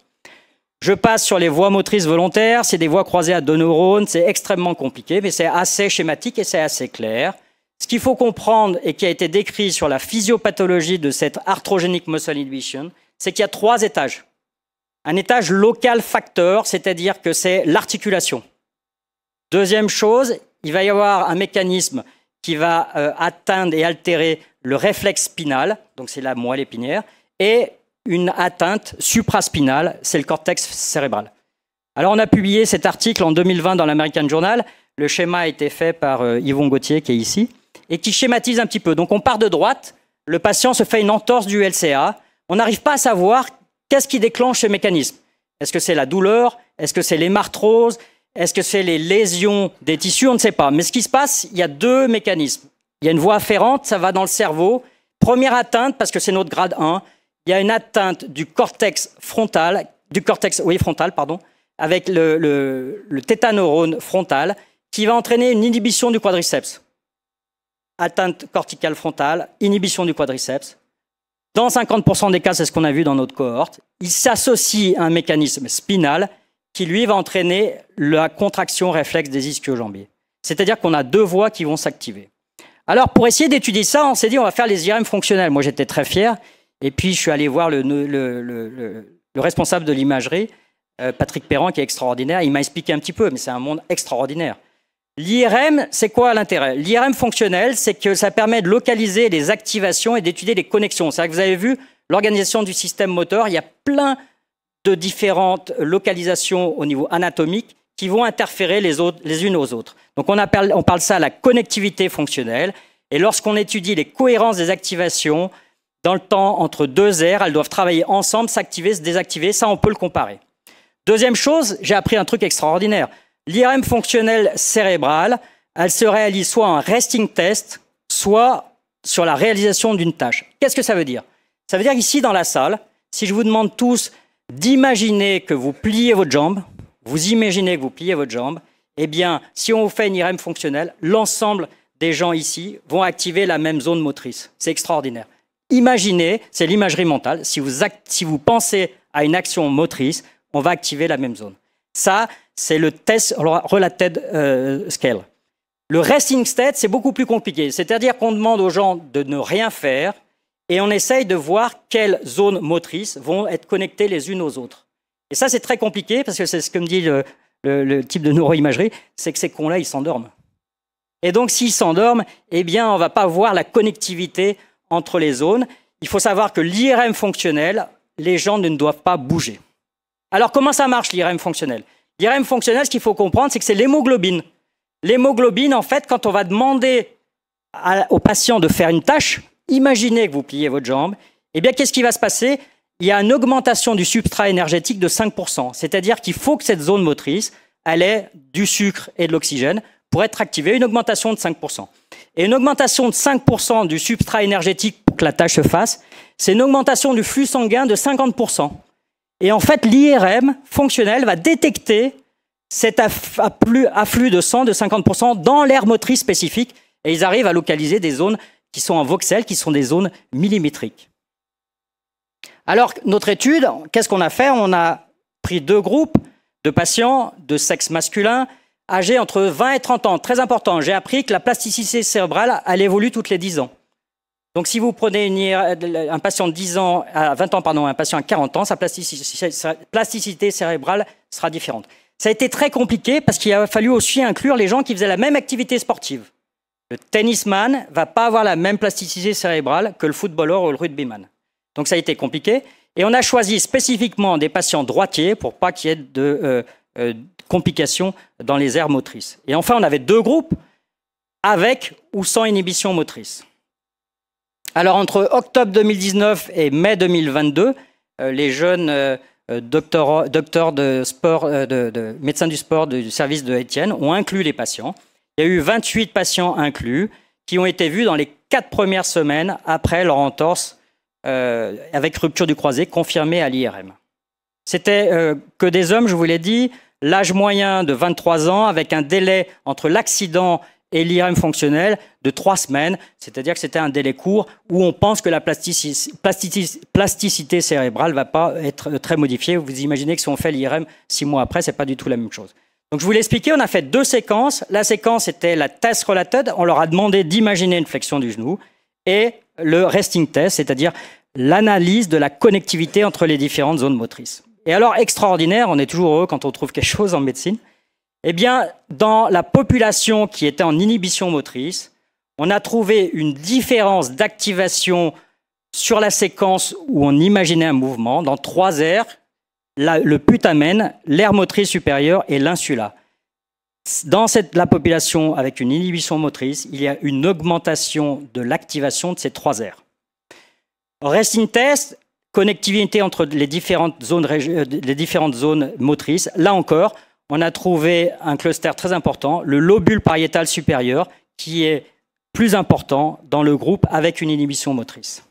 Je passe sur les voies motrices volontaires. C'est des voies croisées à deux neurones. C'est extrêmement compliqué, mais c'est assez schématique et c'est assez clair. Ce qu'il faut comprendre et qui a été décrit sur la physiopathologie de cette arthrogenic muscle inhibition, c'est qu'il y a trois étages. Un étage local facteur, c'est-à-dire que c'est l'articulation. Deuxième chose, il va y avoir un mécanisme qui va euh, atteindre et altérer le réflexe spinal, donc c'est la moelle épinière, et une atteinte supraspinale, c'est le cortex cérébral. Alors on a publié cet article en 2020 dans l'American Journal. Le schéma a été fait par euh, Yvon Gauthier qui est ici et qui schématise un petit peu. Donc on part de droite, le patient se fait une entorse du LCA, on n'arrive pas à savoir qu'est-ce qui déclenche ce mécanisme. Est-ce que c'est la douleur? Est-ce que c'est l'hémarthrose Est-ce que c'est les lésions des tissus? On ne sait pas. Mais ce qui se passe, il y a deux mécanismes. Il y a une voie afférente, ça va dans le cerveau. Première atteinte, parce que c'est notre grade 1, il y a une atteinte du cortex frontal, du cortex, oui, frontal, pardon, avec le, le, tétaneurone frontal, qui va entraîner une inhibition du quadriceps atteinte corticale frontale, inhibition du quadriceps. Dans 50% des cas, c'est ce qu'on a vu dans notre cohorte, il s'associe à un mécanisme spinal qui, lui, va entraîner la contraction réflexe des ischio-jambiers. C'est-à-dire qu'on a deux voies qui vont s'activer. Alors, pour essayer d'étudier ça, on s'est dit, on va faire les IRM fonctionnels. Moi, j'étais très fier. Et puis, je suis allé voir le, le, responsable de l'imagerie, euh, Patrick Perran, qui est extraordinaire. Il m'a expliqué un petit peu, mais c'est un monde extraordinaire. L'IRM, c'est quoi l'intérêt? L'IRM fonctionnel, c'est que ça permet de localiser les activations et d'étudier les connexions. C'est-à-dire que vous avez vu l'organisation du système moteur, il y a plein de différentes localisations au niveau anatomique qui vont interférer les, unes aux autres. Donc on, appelle, on parle ça la connectivité fonctionnelle. Et lorsqu'on étudie les cohérences des activations, dans le temps entre deux aires, elles doivent travailler ensemble, s'activer, se désactiver. Ça, on peut le comparer. Deuxième chose, j'ai appris un truc extraordinaire. L'IRM fonctionnelle cérébrale, elle se réalise soit en resting test, soit sur la réalisation d'une tâche. Qu'est-ce que ça veut dire? Ça veut dire qu'ici, dans la salle, si je vous demande tous d'imaginer que vous pliez votre jambe, vous imaginez que vous pliez votre jambe, eh bien, si on vous fait une IRM fonctionnelle, l'ensemble des gens ici vont activer la même zone motrice. C'est extraordinaire. Imaginez, c'est l'imagerie mentale, si vous, si vous pensez à une action motrice, on va activer la même zone. Ça, c'est le test related euh, scale. Le resting state, c'est beaucoup plus compliqué. C'est-à-dire qu'on demande aux gens de ne rien faire et on essaye de voir quelles zones motrices vont être connectées les unes aux autres. Et ça, c'est très compliqué parce que c'est ce que me dit le, type de neuroimagerie, c'est que ces cons-là, ils s'endorment. Et donc, s'ils s'endorment, eh bien, on ne va pas voir la connectivité entre les zones. Il faut savoir que l'IRM fonctionnel, les gens ne doivent pas bouger. Alors, comment ça marche, l'IRM fonctionnel? L'IRM fonctionnel, ce qu'il faut comprendre, c'est que c'est l'hémoglobine. L'hémoglobine, en fait, quand on va demander au patient de faire une tâche, imaginez que vous pliez votre jambe, eh bien, qu'est-ce qui va se passer? Il y a une augmentation du substrat énergétique de 5%. C'est-à-dire qu'il faut que cette zone motrice, elle ait du sucre et de l'oxygène pour être activée, une augmentation de 5%. Et une augmentation de 5% du substrat énergétique pour que la tâche se fasse, c'est une augmentation du flux sanguin de 50%. Et en fait, l'IRM fonctionnel va détecter cet afflux, de sang de 50% dans l'air motrice spécifique et ils arrivent à localiser des zones qui sont en voxel, qui sont des zones millimétriques. Alors, notre étude, qu'est-ce qu'on a fait? On a pris deux groupes de patients de sexe masculin âgés entre 20 et 30 ans. Très important, j'ai appris que la plasticité cérébrale, elle évolue toutes les 10 ans. Donc si vous prenez un patient de 10 ans, à 20 ans, pardon, un patient à 40 ans, sa plasticité, cérébrale sera différente. Ça a été très compliqué parce qu'il a fallu aussi inclure les gens qui faisaient la même activité sportive. Le tennisman va pas avoir la même plasticité cérébrale que le footballeur ou le rugbyman. Donc ça a été compliqué. Et on a choisi spécifiquement des patients droitiers pour pas qu'il y ait de euh, euh, complications dans les aires motrices. Et enfin, on avait deux groupes avec ou sans inhibition motrice. Alors entre octobre 2019 et mai 2022, euh, les jeunes docteurs, de sport, de, médecins du sport du service de Étienne ont inclus les patients. Il y a eu 28 patients inclus qui ont été vus dans les quatre premières semaines après leur entorse avec rupture du croisé confirmée à l'IRM. C'était que des hommes, je vous l'ai dit, l'âge moyen de 23 ans avec un délai entre l'accident et l'IRM fonctionnel de trois semaines, c'est-à-dire que c'était un délai court où on pense que la plasticité cérébrale ne va pas être très modifiée. Vous imaginez que si on fait l'IRM six mois après, c'est pas du tout la même chose. Donc je vous l'ai expliqué, on a fait deux séquences. La séquence était la test related, on leur a demandé d'imaginer une flexion du genou, et le resting test, c'est-à-dire l'analyse de la connectivité entre les différentes zones motrices. Et alors, extraordinaire, on est toujours heureux quand on trouve quelque chose en médecine. Eh bien, dans la population qui était en inhibition motrice, on a trouvé une différence d'activation sur la séquence où on imaginait un mouvement dans trois aires, le putamen, l'aire motrice supérieure et l'insula. Dans la population avec une inhibition motrice, il y a une augmentation de l'activation de ces trois aires. Resting test, connectivité entre les différentes zones, euh, les différentes zones motrices. Là encore, on a trouvé un cluster très important, le lobule pariétal supérieur, qui est plus important dans le groupe avec une inhibition motrice.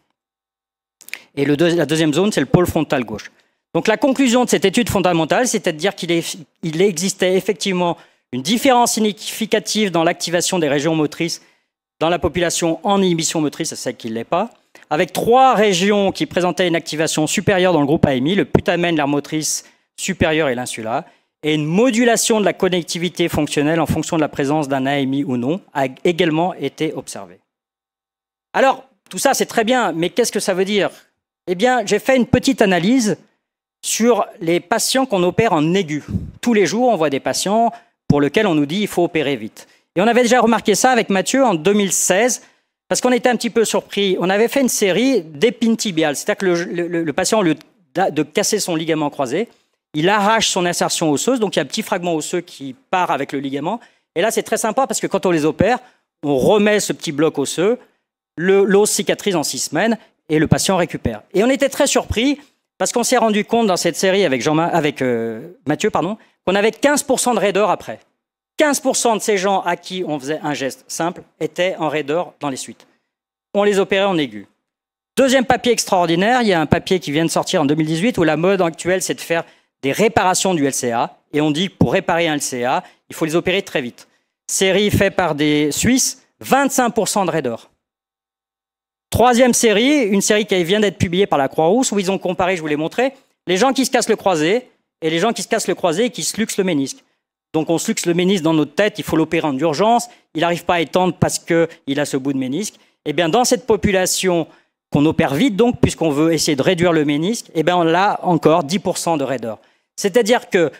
Et la deuxième zone, c'est le pôle frontal gauche. Donc la conclusion de cette étude fondamentale, c'est-à-dire qu'il existait effectivement une différence significative dans l'activation des régions motrices dans la population en inhibition motrice, c'est celle qui ne l'est pas, avec trois régions qui présentaient une activation supérieure dans le groupe AMI, le putamen, l'aire motrice supérieure et l'insula, et une modulation de la connectivité fonctionnelle en fonction de la présence d'un AMI ou non a également été observée. Alors, tout ça c'est très bien, mais qu'est-ce que ça veut dire? Eh bien, j'ai fait une petite analyse sur les patients qu'on opère en aigu. Tous les jours, on voit des patients pour lesquels on nous dit qu'il faut opérer vite. Et on avait déjà remarqué ça avec Mathieu en 2016, parce qu'on était un petit peu surpris. On avait fait une série d'épines tibiales, c'est-à-dire que le, patient, au lieu de casser son ligament croisé, il arrache son insertion osseuse, donc il y a un petit fragment osseux qui part avec le ligament. Et là, c'est très sympa parce que quand on les opère, on remet ce petit bloc osseux, l'os cicatrise en six semaines et le patient récupère. Et on était très surpris parce qu'on s'est rendu compte dans cette série avec, Jean avec euh, Mathieu pardon, qu'on avait 15% de raideur après. 15% de ces gens à qui on faisait un geste simple étaient en raideur dans les suites. On les opérait en aigu. Deuxième papier extraordinaire, il y a un papier qui vient de sortir en 2018 où la mode actuelle, c'est de faire des réparations du LCA. Et on dit que pour réparer un LCA, il faut les opérer très vite. Série faite par des Suisses, 25% de raideur. Troisième série, une série qui vient d'être publiée par la Croix-Rousse, où ils ont comparé, je vous l'ai montré, les gens qui se cassent le croisé et les gens qui se cassent le croisé et qui se luxent le ménisque. Donc on se luxe le ménisque dans notre tête, il faut l'opérer en urgence, il n'arrive pas à étendre parce qu'il a ce bout de ménisque. Eh bien, dans cette population qu'on opère vite, donc, puisqu'on veut essayer de réduire le ménisque, eh bien, on a encore 10% de raideur. C'est-à-dire que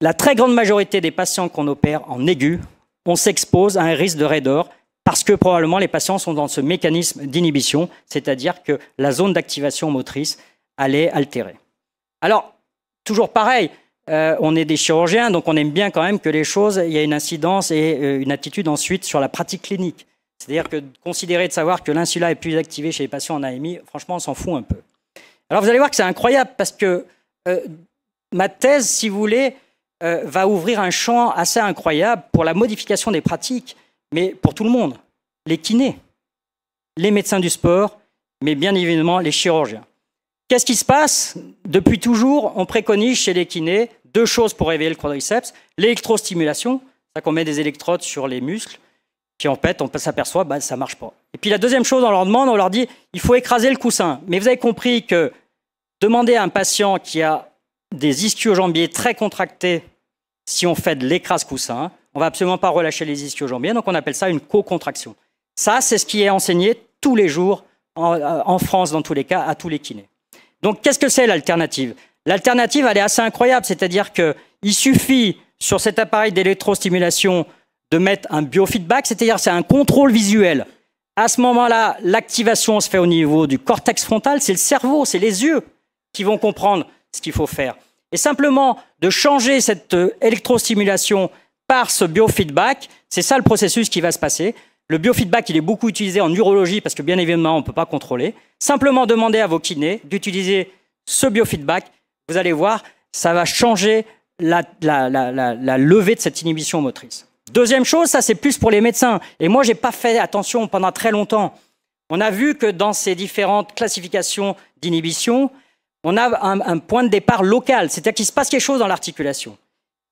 la très grande majorité des patients qu'on opère en aigu, on s'expose à un risque de raideur parce que probablement les patients sont dans ce mécanisme d'inhibition, c'est-à-dire que la zone d'activation motrice allait altérer. Alors, toujours pareil, euh, on est des chirurgiens, donc on aime bien quand même que les choses, il y a une incidence et euh, une attitude ensuite sur la pratique clinique. C'est-à-dire que considérer de savoir que l'insula est plus activé chez les patients en AMI, franchement, on s'en fout un peu. Alors vous allez voir que c'est incroyable parce que euh, ma thèse, si vous voulez, va ouvrir un champ assez incroyable pour la modification des pratiques, mais pour tout le monde. Les kinés, les médecins du sport, mais bien évidemment les chirurgiens. Qu'est-ce qui se passe Depuis toujours, on préconise chez les kinés deux choses pour réveiller le quadriceps. L'électrostimulation, c'est qu'on met des électrodes sur les muscles, puis en fait, on s'aperçoit, bah, ça marche pas. Et puis la deuxième chose, on leur demande, on leur dit, il faut écraser le coussin. Mais vous avez compris que demander à un patient qui a des ischio-jambiers très contractés si on fait de l'écrase-coussin. On va absolument pas relâcher les ischio-jambiers, donc on appelle ça une co-contraction. Ça, c'est ce qui est enseigné tous les jours euh, en, France, dans tous les cas, à tous les kinés. Donc, qu'est-ce que c'est l'alternative? L'alternative, elle est assez incroyable, c'est-à-dire qu'il suffit sur cet appareil d'électrostimulation de mettre un biofeedback, c'est-à-dire c'est un contrôle visuel. À ce moment-là, l'activation se fait au niveau du cortex frontal, c'est le cerveau, c'est les yeux qui vont comprendre ce qu'il faut faire. Et simplement de changer cette euh, électrostimulation par ce biofeedback, c'est ça le processus qui va se passer. Le biofeedback, il est beaucoup utilisé en urologie parce que bien évidemment, on ne peut pas contrôler. Simplement demander à vos kinés d'utiliser ce biofeedback. Vous allez voir, ça va changer la, levée de cette inhibition motrice. Deuxième chose, ça c'est plus pour les médecins. Et moi, j'ai pas fait attention pendant très longtemps. On a vu que dans ces différentes classifications d'inhibition, on a un, point de départ local, c'est-à-dire qu'il se passe quelque chose dans l'articulation.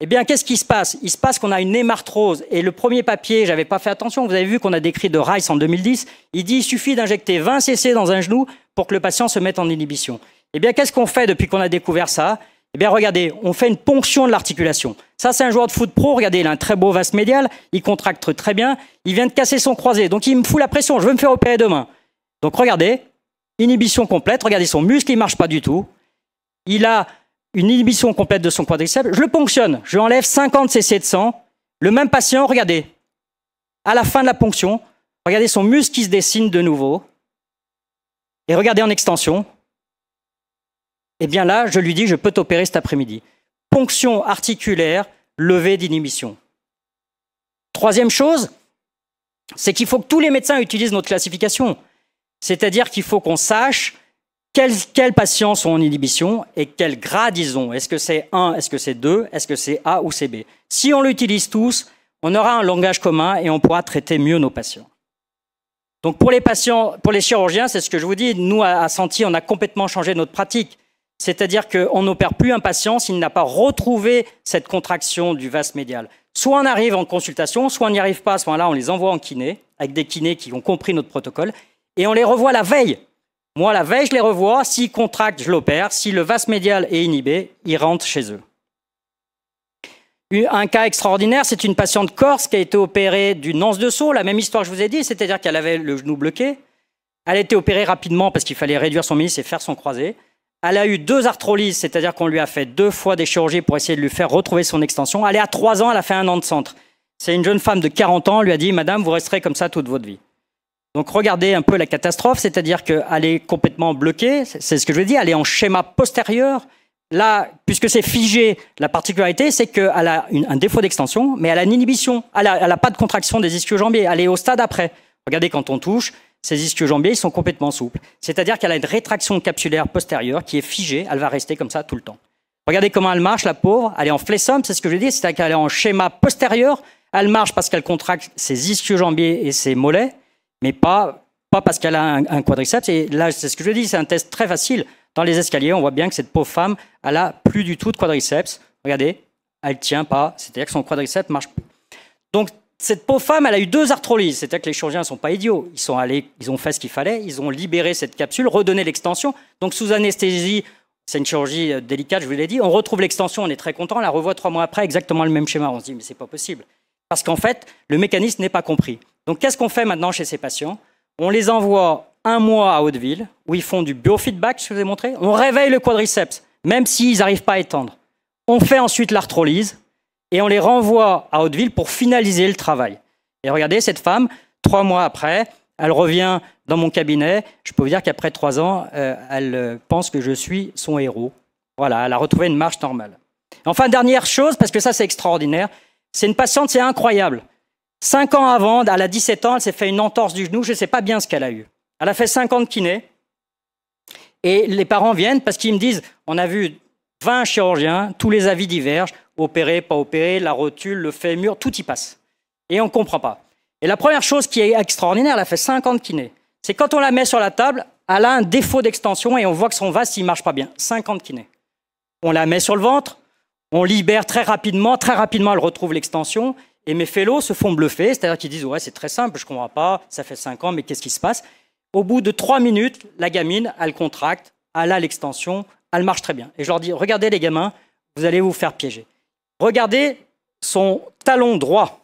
Eh bien, qu'est-ce qui se passe? Il se passe qu'on a une hémarthrose. Et le premier papier, j'avais pas fait attention, vous avez vu qu'on a décrit de Rice en 2010, il dit il suffit d'injecter 20 cc dans un genou pour que le patient se mette en inhibition. Eh bien, qu'est-ce qu'on fait depuis qu'on a découvert ça? Eh bien, regardez, on fait une ponction de l'articulation. Ça, c'est un joueur de foot pro, regardez, il a un très beau vaste médial, il contracte très bien, il vient de casser son croisé, donc il me fout la pression, je veux me faire opérer demain. Donc regardez, inhibition complète, regardez son muscle, il marche pas du tout. Il a une inhibition complète de son quadriceps, je le ponctionne, je enlève 50 cc de sang. Le même patient, regardez, à la fin de la ponction, regardez son muscle qui se dessine de nouveau. Et regardez en extension. Eh bien là, je lui dis, je peux t'opérer cet après-midi. Ponction articulaire, levée d'inhibition. Troisième chose, c'est qu'il faut que tous les médecins utilisent notre classification. C'est-à-dire qu'il faut qu'on sache quels, patients sont en inhibition et quel grade ils ont? Est-ce que c'est 1, est-ce que c'est 2, est-ce que c'est A ou c'est B? Si on l'utilise tous, on aura un langage commun et on pourra traiter mieux nos patients. Donc pour les patients, pour les chirurgiens, c'est ce que je vous dis, nous à Senti, on a complètement changé notre pratique. C'est-à-dire qu'on n'opère plus un patient s'il n'a pas retrouvé cette contraction du vaste médial. Soit on arrive en consultation, soit on n'y arrive pas, à ce moment-là, on les envoie en kiné, avec des kinés qui ont compris notre protocole, et on les revoit la veille. Moi, la veille, je les revois. S'ils contractent, je l'opère. Si le vaste médial est inhibé, ils rentrent chez eux. Un cas extraordinaire, c'est une patiente corse qui a été opérée d'une anse de saut, la même histoire que je vous ai dit, c'est-à-dire qu'elle avait le genou bloqué. Elle a été opérée rapidement parce qu'il fallait réduire son ménisque et faire son croisé. Elle a eu deux arthrolyses, c'est-à-dire qu'on lui a fait deux fois des chirurgies pour essayer de lui faire retrouver son extension. Elle est à trois ans, elle a fait un an de centre. C'est une jeune femme de 40 ans, on lui a dit, Madame, vous resterez comme ça toute votre vie. Donc regardez un peu la catastrophe, c'est-à-dire qu'elle est complètement bloquée, c'est ce que je veux dire, elle est en schéma postérieur. Là, puisque c'est figé, la particularité, c'est qu'elle a un défaut d'extension, mais elle a une inhibition. Elle n'a pas de contraction des ischio-jambiers. Elle est au stade après. Regardez, quand on touche, ces ischio-jambiers, ils sont complètement souples. C'est-à-dire qu'elle a une rétraction capsulaire postérieure qui est figée. Elle va rester comme ça tout le temps. Regardez comment elle marche, la pauvre. Elle est en flessum, c'est ce que je dis, c'est-à-dire qu'elle est en schéma postérieur. Elle marche parce qu'elle contracte ses ischio-jambiers et ses mollets mais pas, pas parce qu'elle a un, quadriceps. Et là, c'est ce que je dis, c'est un test très facile. Dans les escaliers, on voit bien que cette pauvre femme, elle a plus du tout de quadriceps. Regardez, elle tient pas, c'est-à-dire que son quadriceps marche plus. Donc, cette pauvre femme, elle a eu deux arthrolyses. C'est-à-dire que les chirurgiens ne sont pas idiots. Ils sont allés, ils ont fait ce qu'il fallait, ils ont libéré cette capsule, redonné l'extension. Donc, sous anesthésie, c'est une chirurgie euh, délicate, je vous l'ai dit. On retrouve l'extension, on est très content. On la revoit trois mois après, exactement le même schéma. On se dit, mais c'est pas possible. Parce qu'en fait, le mécanisme n'est pas compris. Donc qu'est-ce qu'on fait maintenant chez ces patients? On les envoie un mois à Hauteville, où ils font du biofeedback, je vous ai montré. On réveille le quadriceps, même s'ils n'arrivent pas à étendre. On fait ensuite l'arthrolyse et on les renvoie à Hauteville pour finaliser le travail. Et regardez, cette femme, trois mois après, elle revient dans mon cabinet. Je peux vous dire qu'après trois ans, euh, elle euh, pense que je suis son héros. Voilà, elle a retrouvé une marche normale. Enfin, dernière chose, parce que ça c'est extraordinaire, c'est une patiente, c'est incroyable. Cinq ans avant, elle a 17 ans, elle s'est fait une entorse du genou, je ne sais pas bien ce qu'elle a eu. Elle a fait 50 kinés. Et les parents viennent parce qu'ils me disent, on a vu 20 chirurgiens, tous les avis divergent, opéré, pas opéré, la rotule, le fémur, tout y passe. Et on ne comprend pas. Et la première chose qui est extraordinaire, elle a fait 50 kinés. C'est quand on la met sur la table, elle a un défaut d'extension et on voit que son vase, il marche pas bien. 50 kinés. On la met sur le ventre, on libère très rapidement, très rapidement, elle retrouve l'extension et mes fellows se font bluffer, c'est-à-dire qu'ils disent Ouais, c'est très simple, je comprends pas, ça fait 5 ans, mais qu'est-ce qui se passe? Au bout de 3 minutes, la gamine, elle contracte, elle a l'extension, elle marche très bien. Et je leur dis Regardez les gamins, vous allez vous faire piéger. Regardez son talon droit.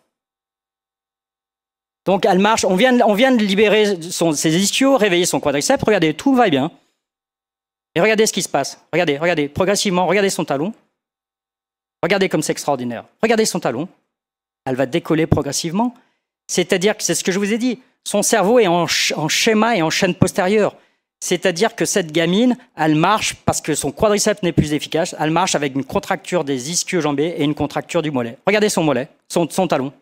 Donc elle marche, on vient, on vient de libérer ses ischios, réveiller son quadriceps, regardez, tout va bien. Et regardez ce qui se passe. Regardez, regardez, progressivement, regardez son talon. Regardez comme c'est extraordinaire. Regardez son talon elle va décoller progressivement. C'est-à-dire que c'est ce que je vous ai dit, son cerveau est en, schéma et en chaîne postérieure. C'est-à-dire que cette gamine, elle marche parce que son quadriceps n'est plus efficace, elle marche avec une contracture des ischio-jambiers et une contracture du mollet. Regardez son mollet, son, talon.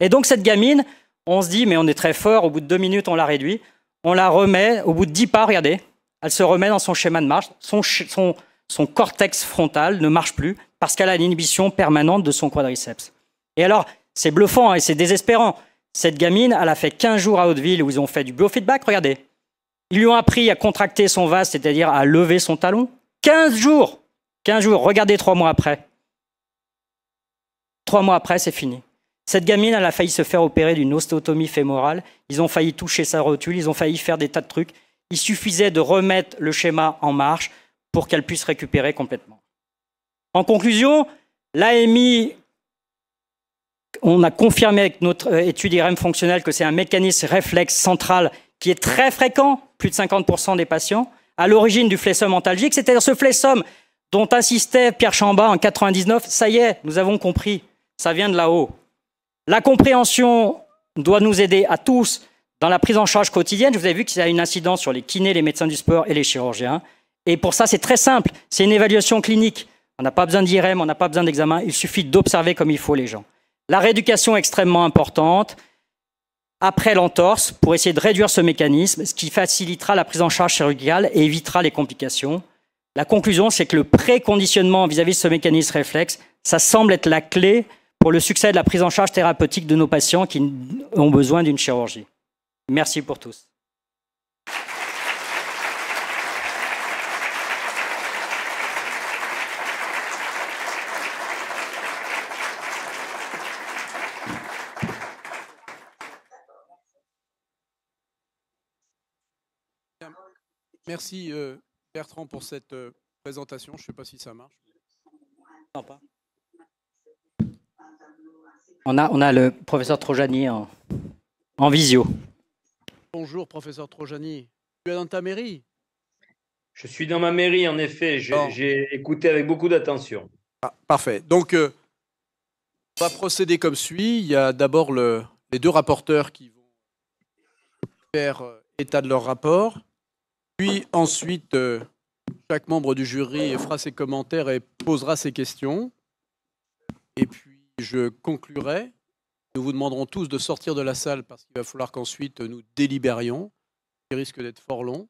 Et donc cette gamine, on se dit, mais on est très fort, au bout de deux minutes, on la réduit. On la remet, au bout de dix pas, regardez, elle se remet dans son schéma de marche. Son, son, son cortex frontal ne marche plus parce qu'elle a une inhibition permanente de son quadriceps. Et alors, c'est bluffant et c'est désespérant. Cette gamine, elle a fait 15 jours à Hauteville où ils ont fait du biofeedback, regardez. Ils lui ont appris à contracter son vase, c'est-à-dire à lever son talon. 15 jours 15 jours, regardez trois mois après. Trois mois après, c'est fini. Cette gamine, elle a failli se faire opérer d'une ostéotomie fémorale. Ils ont failli toucher sa rotule, ils ont failli faire des tas de trucs. Il suffisait de remettre le schéma en marche pour qu'elle puisse récupérer complètement. En conclusion, l'AMI, on a confirmé avec notre euh, étude IRM fonctionnelle que c'est un mécanisme réflexe central qui est très fréquent, plus de 50% des patients, à l'origine du flessum antalgique, c'est-à-dire ce flessum dont insistait Pierre Chamba en 99. Ça y est, nous avons compris, ça vient de là-haut. La compréhension doit nous aider à tous dans la prise en charge quotidienne. Vous avez vu qu'il y a une incidence sur les kinés, les médecins du sport et les chirurgiens. Et pour ça, c'est très simple. C'est une évaluation clinique. On n'a pas besoin d'IRM, on n'a pas besoin d'examen. Il suffit d'observer comme il faut les gens. La rééducation est extrêmement importante après l'entorse pour essayer de réduire ce mécanisme, ce qui facilitera la prise en charge chirurgicale et évitera les complications. La conclusion, c'est que le préconditionnement vis-à-vis de ce mécanisme réflexe, ça semble être la clé pour le succès de la prise en charge thérapeutique de nos patients qui ont besoin d'une chirurgie. Merci pour tous. Merci euh, Bertrand pour cette euh, présentation. Je ne sais pas si ça marche. Non, pas. On a, on a le professeur Trojani en, en visio. Bonjour, professeur Trojani. Tu es dans ta mairie? Je suis dans ma mairie, en effet. J'ai écouté avec beaucoup d'attention. Ah, parfait. Donc, euh, on va procéder comme suit. Il y a d'abord le, les deux rapporteurs qui vont faire euh, état de leur rapport. Puis ensuite, euh, chaque membre du jury fera ses commentaires et posera ses questions. Et puis, je conclurai. Nous vous demanderons tous de sortir de la salle parce qu'il va falloir qu'ensuite nous délibérions, qui risque d'être fort long.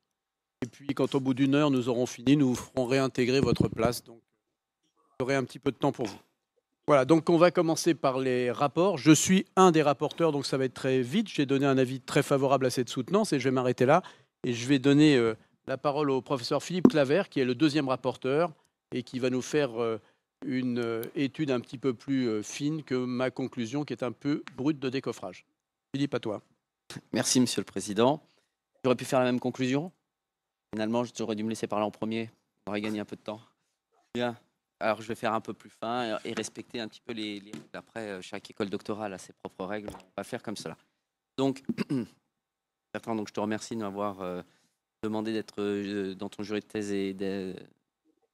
Et puis, quand au bout d'une heure nous aurons fini, nous vous ferons réintégrer votre place. Donc, vous aurez un petit peu de temps pour vous. Voilà, donc on va commencer par les rapports. Je suis un des rapporteurs, donc ça va être très vite. J'ai donné un avis très favorable à cette soutenance et je vais m'arrêter là. Et je vais donner euh, la parole au professeur Philippe Claver, qui est le deuxième rapporteur et qui va nous faire euh, une euh, étude un petit peu plus fine que ma conclusion qui est un peu brute de décoffrage. Philippe, à toi. Merci, Monsieur le Président. J'aurais pu faire la même conclusion. Finalement, j'aurais dû me laisser parler en premier. On aurait gagné un peu de temps. Bien. Alors, je vais faire un peu plus fin et respecter un petit peu les, règles. Après, chaque école doctorale a ses propres règles. On va faire comme cela. Donc, Donc je te remercie de m'avoir demandé d'être dans ton jury de thèse et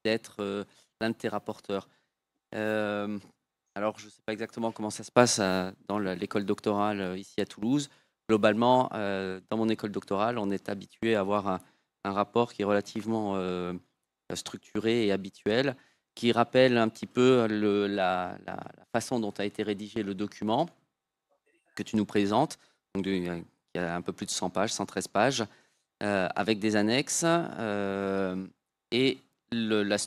d'être l'un de tes rapporteurs. Euh, alors, je ne sais pas exactement comment ça se passe euh, dans l'école doctorale euh, ici à Toulouse. Globalement, dans mon école doctorale, on est habitué à avoir un, rapport qui est relativement structuré et habituel, qui rappelle un petit peu la, façon dont a été rédigé le document que tu nous présentes, y a un peu plus de 100 pages, 113 pages, avec des annexes. et la,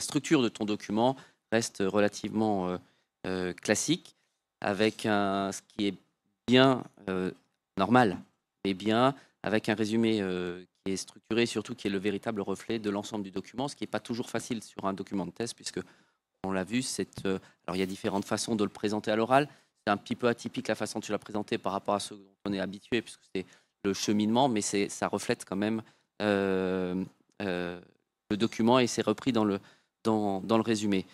structure de ton document reste relativement euh, euh, classique, avec ce qui est bien euh, normal, et bien avec un résumé qui est structuré, surtout qui est le véritable reflet de l'ensemble du document, ce qui n'est pas toujours facile sur un document de thèse, puisque on l'a vu, alors il y a différentes façons de le présenter à l'oral. Un petit peu atypique la façon dont tu l'as présenté par rapport à ce dont on est habitué, puisque c'est le cheminement, mais ça reflète quand même le document et c'est repris dans le, dans, le résumé.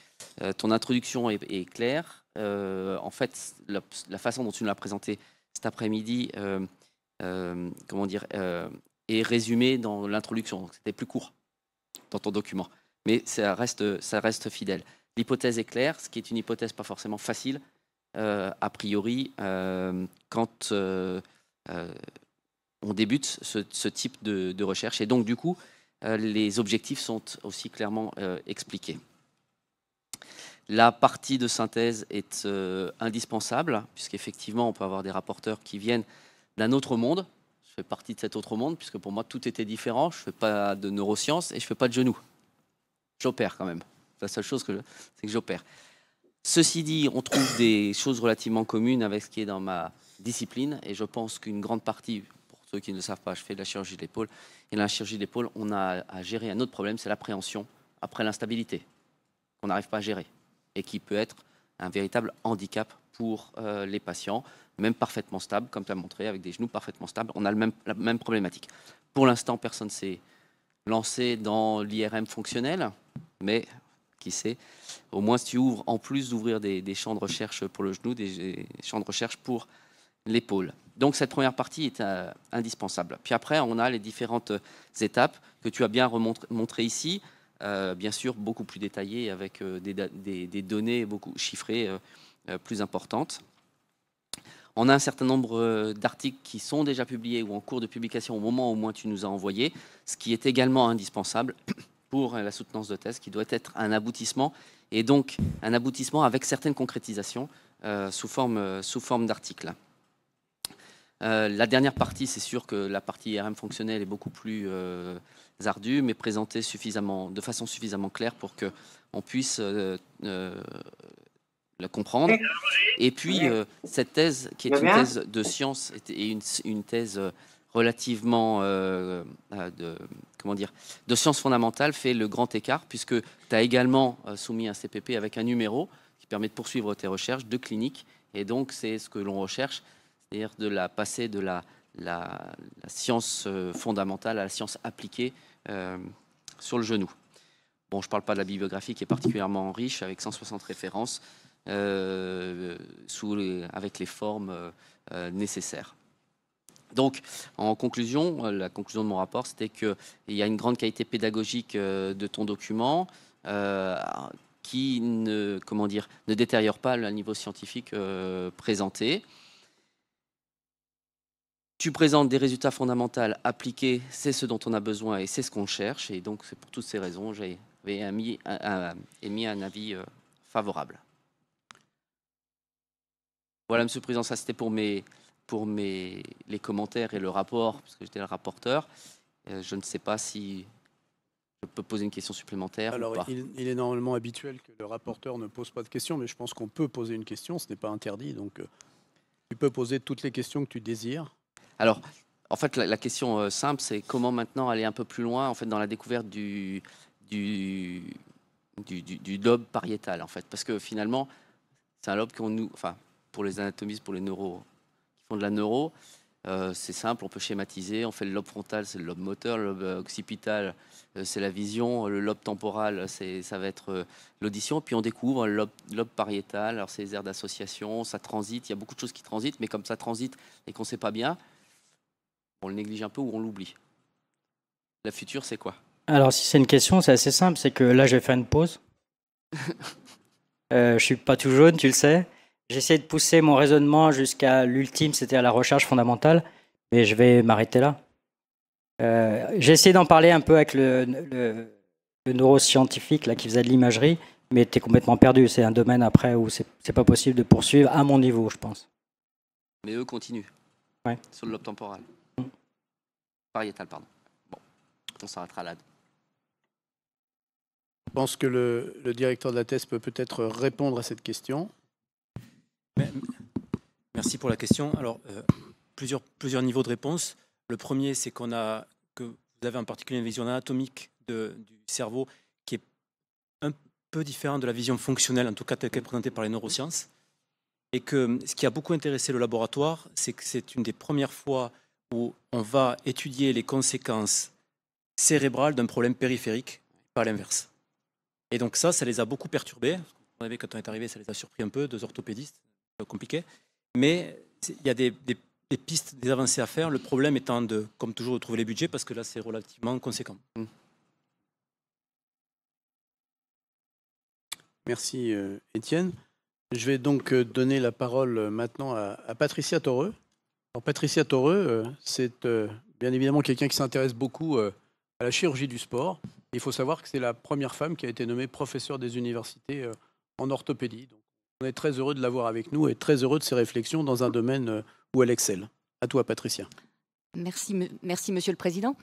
Euh, ton introduction est, claire. Euh, en fait, la, façon dont tu nous l'as présenté cet après-midi, euh, comment dire, est résumée dans l'introduction. C'était plus court dans ton document, mais ça reste fidèle. L'hypothèse est claire, ce qui est une hypothèse pas forcément facile a priori quand on débute ce, type de, recherche. Et donc du coup, euh, les objectifs sont aussi clairement euh, expliqués. La partie de synthèse est euh, indispensable, puisqu'effectivement, on peut avoir des rapporteurs qui viennent d'un autre monde. Je fais partie de cet autre monde, puisque pour moi, tout était différent. Je ne fais pas de neurosciences et je ne fais pas de genoux. J'opère quand même. La seule chose, c'est que j'opère. Ceci dit, on trouve des choses relativement communes avec ce qui est dans ma discipline, et je pense qu'une grande partie, ceux qui ne le savent pas, je fais de la chirurgie de l'épaule. Et la chirurgie de l'épaule, on a à gérer un autre problème, c'est l'appréhension après l'instabilité, qu'on n'arrive pas à gérer et qui peut être un véritable handicap pour les patients, même parfaitement stable, comme tu as montré, avec des genoux parfaitement stables. On a même, la même problématique. Pour l'instant, personne ne s'est lancé dans l'IRM fonctionnel, mais qui sait, au moins si tu ouvres, en plus d'ouvrir des, champs de recherche pour le genou, des, champs de recherche pour l'épaule. Donc cette première partie est euh, indispensable. Puis après, on a les différentes étapes que tu as bien montrées ici, euh, bien sûr beaucoup plus détaillées avec euh, des, données beaucoup chiffrées plus importantes. On a un certain nombre d'articles qui sont déjà publiés ou en cours de publication au moment où moins tu nous as envoyé, ce qui est également indispensable pour la soutenance de thèse, qui doit être un aboutissement, et donc un aboutissement avec certaines concrétisations sous forme, sous forme d'articles. Euh, la dernière partie, c'est sûr que la partie IRM fonctionnelle est beaucoup plus euh, ardue, mais présentée suffisamment, de façon suffisamment claire pour qu'on puisse euh, la comprendre. Et puis, cette thèse, qui est une thèse de science et une, thèse relativement de, comment dire, de sciences fondamentales, fait le grand écart, puisque tu as également soumis un CPP avec un numéro qui permet de poursuivre tes recherches de clinique. Et donc, c'est ce que l'on recherche, c'est-à-dire de la passer de la, la, science euh, fondamentale à la science appliquée euh, sur le genou. Bon, je ne parle pas de la bibliographie qui est particulièrement riche avec 160 références euh, sous avec les formes nécessaires. Donc, en conclusion, la conclusion de mon rapport, c'était qu'il y a une grande qualité pédagogique de ton document qui ne, comment dire, ne détériore pas le niveau scientifique présenté. Tu présentes des résultats fondamentaux appliqués, c'est ce dont on a besoin et c'est ce qu'on cherche. Et donc, c'est pour toutes ces raisons, j'ai émis, émis, un avis euh, favorable. Voilà, Monsieur le Président, ça c'était pour, mes, pour mes, les commentaires et le rapport, parce que j'étais le rapporteur. Euh, je ne sais pas si je peux poser une question supplémentaire. Alors, Il, est normalement habituel que le rapporteur ne pose pas de questions, mais je pense qu'on peut poser une question, ce n'est pas interdit. Donc, euh, tu peux poser toutes les questions que tu désires. Alors, en fait, la, question euh, simple, c'est comment maintenant aller un peu plus loin en fait, dans la découverte du, du, du, lobe pariétal, en fait. Parce que finalement, c'est un lobe qu'on nous. Enfin, pour les anatomistes, pour les neuros qui font de la neuro, euh, c'est simple, on peut schématiser. On fait le lobe frontal, c'est le lobe moteur. Le lobe occipital, euh, c'est la vision. Le lobe temporal, ça va être l'audition. Puis on découvre le lobe, lobe pariétal. Alors, c'est les aires d'association, ça transite. Il y a beaucoup de choses qui transitent, mais comme ça transite et qu'on ne sait pas bien, on le néglige un peu ou on l'oublie. La future, c'est quoi? Alors, si c'est une question, c'est assez simple. C'est que là, je vais faire une pause. euh, je suis pas tout jaune, tu le sais. J'essaie de pousser mon raisonnement jusqu'à l'ultime, c'était à la recherche fondamentale, mais je vais m'arrêter là. Euh, j'ai essayé d'en parler un peu avec le, le, neuroscientifique là, qui faisait de l'imagerie, mais tu es complètement perdu. C'est un domaine après où c'est pas possible de poursuivre à mon niveau, je pense. Mais eux continuent ouais. sur le lobe temporal pardon. Bon, on s'arrêtera là. Je pense que le, directeur de la thèse peut peut-être répondre à cette question. Merci pour la question. Alors, euh, plusieurs, plusieurs niveaux de réponse. Le premier, c'est qu'on a que vous avez en particulier une vision anatomique du cerveau qui est un peu différente de la vision fonctionnelle, en tout cas telle qu'elle est présentée par les neurosciences. Et que ce qui a beaucoup intéressé le laboratoire, c'est que c'est une des premières fois où on va étudier les conséquences cérébrales d'un problème périphérique, pas l'inverse. Et donc ça, ça les a beaucoup perturbés. Quand on est arrivé, ça les a surpris un peu, deux orthopédistes, compliqué. Mais il y a des, pistes, des avancées à faire. Le problème étant de, comme toujours, de trouver les budgets, parce que là, c'est relativement conséquent. Mm. Merci, euh, Étienne. Je vais donc euh, donner la parole euh, maintenant à, Patricia Toreux. Patricia Toreux, c'est bien évidemment quelqu'un qui s'intéresse beaucoup à la chirurgie du sport. Il faut savoir que c'est la première femme qui a été nommée professeure des universités en orthopédie. On est très heureux de l'avoir avec nous et très heureux de ses réflexions dans un domaine où elle excelle. À toi, Patricia. Merci, merci Monsieur le Président.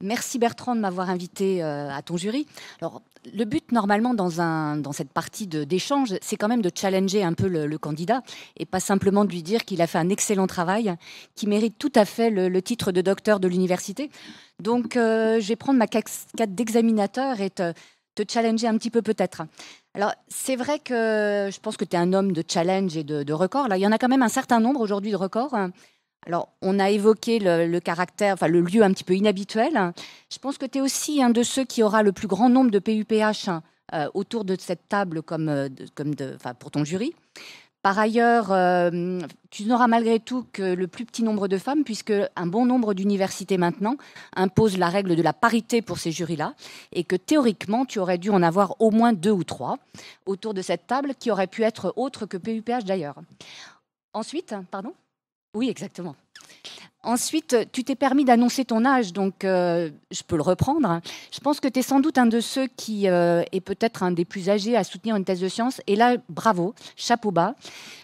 Merci Bertrand de m'avoir invité à ton jury. Alors, le but, normalement, dans, cette partie d'échange, c'est quand même de challenger un peu le, candidat et pas simplement de lui dire qu'il a fait un excellent travail, qui mérite tout à fait le, titre de docteur de l'université. Donc, euh, je vais prendre ma casquette d'examinateur et te challenger un petit peu peut-être. Alors, c'est vrai que je pense que tu es un homme de challenge et de, de records. Là, il y en a quand même un certain nombre aujourd'hui de records. Alors, on a évoqué le, caractère, enfin le lieu un petit peu inhabituel. Je pense que tu es aussi un de ceux qui aura le plus grand nombre de PUPH euh, autour de cette table comme, euh, comme de, pour ton jury. Par ailleurs, euh, tu n'auras malgré tout que le plus petit nombre de femmes, puisque un bon nombre d'universités maintenant imposent la règle de la parité pour ces jurys-là, et que théoriquement, tu aurais dû en avoir au moins deux ou trois autour de cette table, qui auraient pu être autres que PUPH d'ailleurs. Ensuite, pardon? Oui, exactement. Ensuite, tu t'es permis d'annoncer ton âge, donc euh, je peux le reprendre. Je pense que tu es sans doute un de ceux qui euh, est peut-être un des plus âgés à soutenir une thèse de science. Et là, bravo, chapeau bas.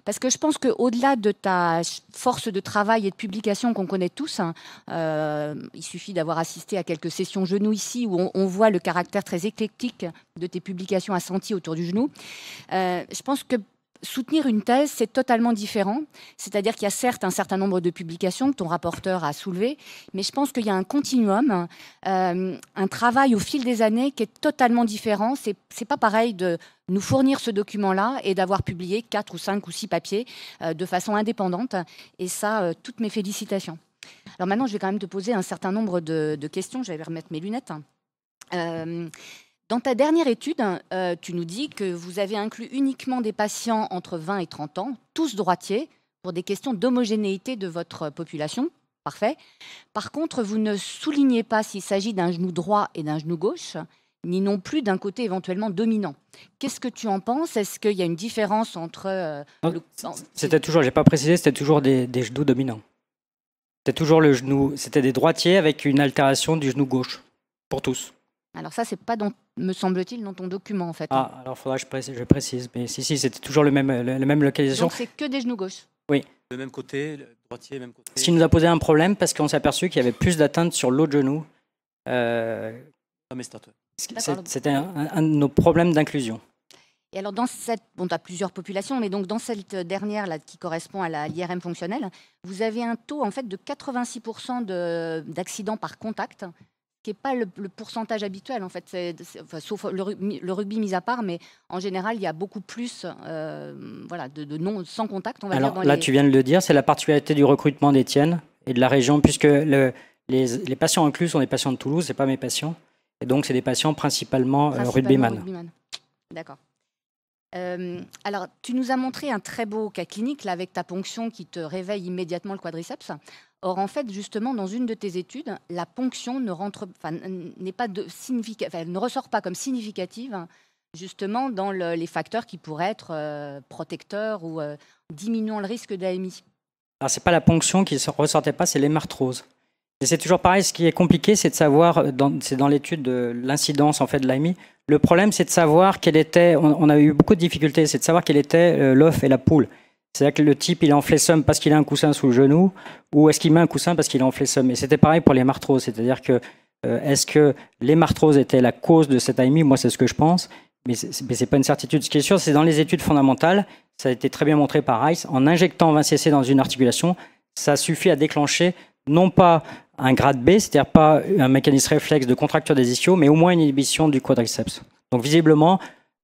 Parce que je pense qu'au-delà de ta force de travail et de publication qu'on connaît tous, hein, euh, il suffit d'avoir assisté à quelques sessions genoux ici où on, voit le caractère très éclectique de tes publications assenties autour du genou. je pense que soutenir une thèse, c'est totalement différent. C'est-à-dire qu'il y a certes un certain nombre de publications que ton rapporteur a soulevées, mais je pense qu'il y a un continuum, euh, un travail au fil des années qui est totalement différent. C'est n'est pas pareil de nous fournir ce document-là et d'avoir publié quatre ou cinq ou six papiers euh, de façon indépendante. Et ça, euh, toutes mes félicitations. Alors maintenant, je vais quand même te poser un certain nombre de, questions. Je vais remettre mes lunettes. Dans ta dernière étude, euh, tu nous dis que vous avez inclus uniquement des patients entre 20 et 30 ans, tous droitiers, pour des questions d'homogénéité de votre population. Parfait. Par contre, vous ne soulignez pas s'il s'agit d'un genou droit et d'un genou gauche, ni non plus d'un côté éventuellement dominant. Qu'est-ce que tu en penses? Est-ce qu'il y a une différence entre... Euh, c'était toujours, j'ai pas précisé, c'était toujours des, des genoux dominants. C'était toujours le genou, c'était des droitiers avec une altération du genou gauche, pour tous. Alors ça, c'est pas, dans, me semble-t-il, dans ton document en fait. Ah, alors faudra que je précise, je précise. Mais si, si, c'était toujours le même, la même localisation. Donc c'est que des genoux gauches. Oui. Le même côté, le droitier, même côté. Ce qui nous a posé un problème parce qu'on s'est aperçu qu'il y avait plus d'atteinte sur l'autre genou. Euh, c'était un, de nos problèmes d'inclusion. Et alors, dans cette, bon, tu as plusieurs populations, mais donc dans cette dernière là, qui correspond à l'IRM fonctionnelle, vous avez un taux en fait de 86% d'accidents par contact, qui n'est pas le, pourcentage habituel, en fait, sauf le, rugby mis à part, mais en général, il y a beaucoup plus euh, voilà, de, de, non sans contact. On va Alors là, tu viens de le dire, c'est la particularité du recrutement d'Étienne et de la région, puisque le, les, les, patients inclus sont des patients de Toulouse, ce pas mes patients. Et donc, c'est des patients principalement, euh, rugbyman. D'accord. Euh, alors, tu nous as montré un très beau cas clinique là, avec ta ponction qui te réveille immédiatement le quadriceps. Or, en fait, justement, dans une de tes études, la ponction ne, rentre, n'est pas ne ressort pas comme significative, justement, dans les facteurs qui pourraient être euh, protecteurs ou euh, diminuant le risque d'AMI. Alors, c'est pas la ponction qui ne ressortait pas, c'est l'hémarthrose. Et c'est toujours pareil, ce qui est compliqué, c'est de savoir, c'est dans l'étude de l'incidence en fait, de l'AMI, le problème, c'est de savoir quelle était, on, a eu beaucoup de difficultés, c'est de savoir quelle était euh, l'œuf et la poule. C'est-à-dire que le type, il est en flessum parce qu'il a un coussin sous le genou, ou est-ce qu'il met un coussin parce qu'il est en flessum Et c'était pareil pour les marthroses, c'est-à-dire que euh, est-ce que les marthroses étaient la cause de cette AMI Moi, c'est ce que je pense, mais ce n'est pas une certitude. Ce qui est sûr, c'est dans les études fondamentales, ça a été très bien montré par Rice, en injectant 20 cc dans une articulation, ça suffit à déclencher non pas un grade B, c'est-à-dire pas un mécanisme réflexe de contracture des ischios, mais au moins une inhibition du quadriceps. Donc visiblement,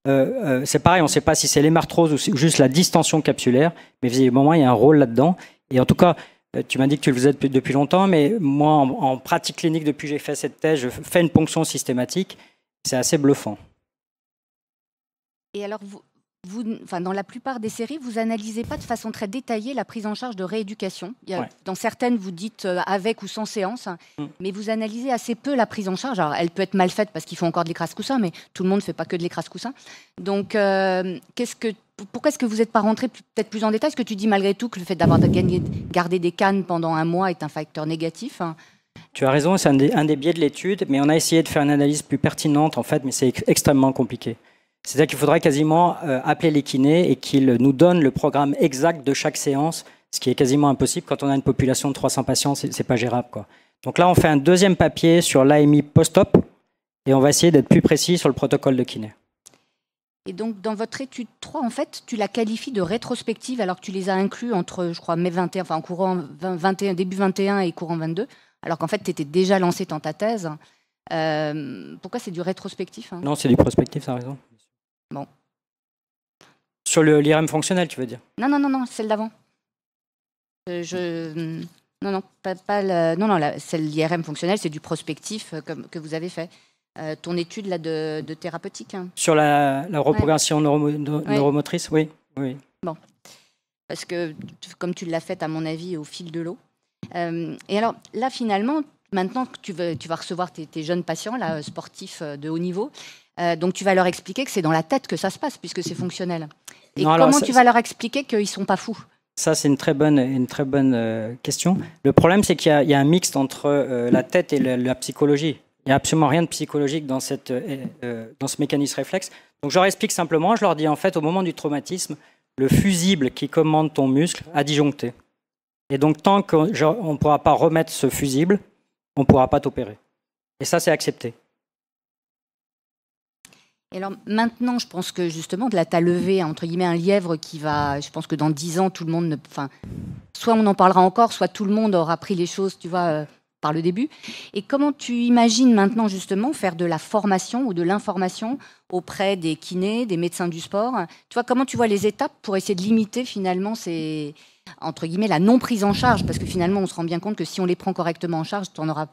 euh, euh, c'est pareil, on ne sait pas si c'est l'hémarthrose ou juste la distension capsulaire, mais visiblement, il y a un rôle là-dedans. Et en tout cas, euh, tu m'as dit que tu le faisais depuis, longtemps, mais moi, en, pratique clinique, depuis que j'ai fait cette thèse, je fais une ponction systématique. C'est assez bluffant. Et alors, vous, vous, enfin, dans la plupart des séries, vous analysez pas de façon très détaillée la prise en charge de rééducation. Dans certaines, vous dites euh, avec ou sans séance, mm. mais vous analysez assez peu la prise en charge. Alors, elle peut être mal faite parce qu'il faut encore de l'écrase-coussin, mais tout le monde ne fait pas que de l'écrase-coussin. Donc, euh, qu'est-ce que, pourquoi est-ce que vous n'êtes pas rentré peut-être plus en détail? Est-ce que tu dis malgré tout que le fait d'avoir gardé des cannes pendant un mois est un facteur négatif tu as raison, c'est un, un, des biais de l'étude, mais on a essayé de faire une analyse plus pertinente, en fait, mais c'est extrêmement compliqué. C'est-à-dire qu'il faudrait quasiment euh, appeler les kinés et qu'ils nous donnent le programme exact de chaque séance, ce qui est quasiment impossible quand on a une population de 300 patients, c'est pas gérable. Quoi. Donc là, on fait un deuxième papier sur l'AMI post-op et on va essayer d'être plus précis sur le protocole de kiné. Et donc, dans votre étude 3, en fait, tu la qualifies de rétrospective alors que tu les as inclus entre, je crois, mai 21, enfin, en courant 21, début 21 et courant 22, alors qu'en fait, tu étais déjà lancé dans ta thèse. pourquoi c'est du rétrospectif hein? Non, c'est du prospectif, ça raison. Bon. Sur l'IRM fonctionnel, tu veux dire? Non, non, non, non, celle d'avant. je... Non, non, pas, pas non, non, celle l'IRM fonctionnel, c'est du prospectif comme, que vous avez fait. ton étude là, de, thérapeutique. Hein. Sur la, reprogrammation neuromotrice, oui, oui. Bon, parce que comme tu l'as fait, à mon avis, au fil de l'eau. Euh, et alors là, finalement, maintenant que tu, veux, tu vas recevoir tes, jeunes patients, là, sportifs euh, de haut niveau, euh, donc tu vas leur expliquer que c'est dans la tête que ça se passe, puisque c'est fonctionnel. Et comment tu vas leur expliquer qu'ils ne sont pas fous? Ça, c'est une très bonne, une très bonne question. Le problème, c'est qu'il y, a un mixte entre la tête et la, psychologie. Il n'y a absolument rien de psychologique dans, cette, dans ce mécanisme réflexe. Donc, je leur explique simplement, je leur dis en fait, au moment du traumatisme, le fusible qui commande ton muscle a disjoncté. Et donc, tant qu'on ne pourra pas remettre ce fusible, on ne pourra pas t'opérer. Et ça, c'est accepté. Et alors maintenant, je pense que justement, là, tu as levé, entre guillemets, un lièvre qui va. Je pense que dans dix ans, tout le monde. Ne, enfin, soit on en parlera encore, soit tout le monde aura pris les choses, tu vois, euh, par le début. Et comment tu imagines maintenant, justement, faire de la formation ou de l'information auprès des kinés, des médecins du sport? Tu vois, comment tu vois les étapes pour essayer de limiter finalement ces entre guillemets, la non prise en charge, parce que finalement, on se rend bien compte que si on les prend correctement en charge, tu en auras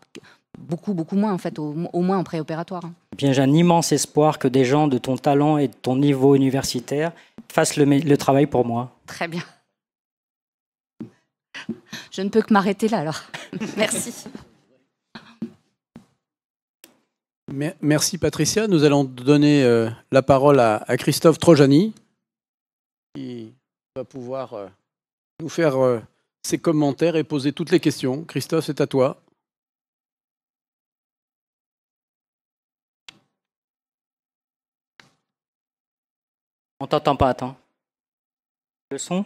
beaucoup, beaucoup moins, en fait, au, moins en préopératoire. Bien, j'ai un immense espoir que des gens de ton talent et de ton niveau universitaire fassent le, le travail pour moi. Très bien. Je ne peux que m'arrêter là, alors. Merci. Merci Patricia. Nous allons donner euh, la parole à, Christophe Trojani, qui va pouvoir euh, nous faire euh, ses commentaires et poser toutes les questions. Christophe, c'est à toi. On t'entend pas, attends. Le son,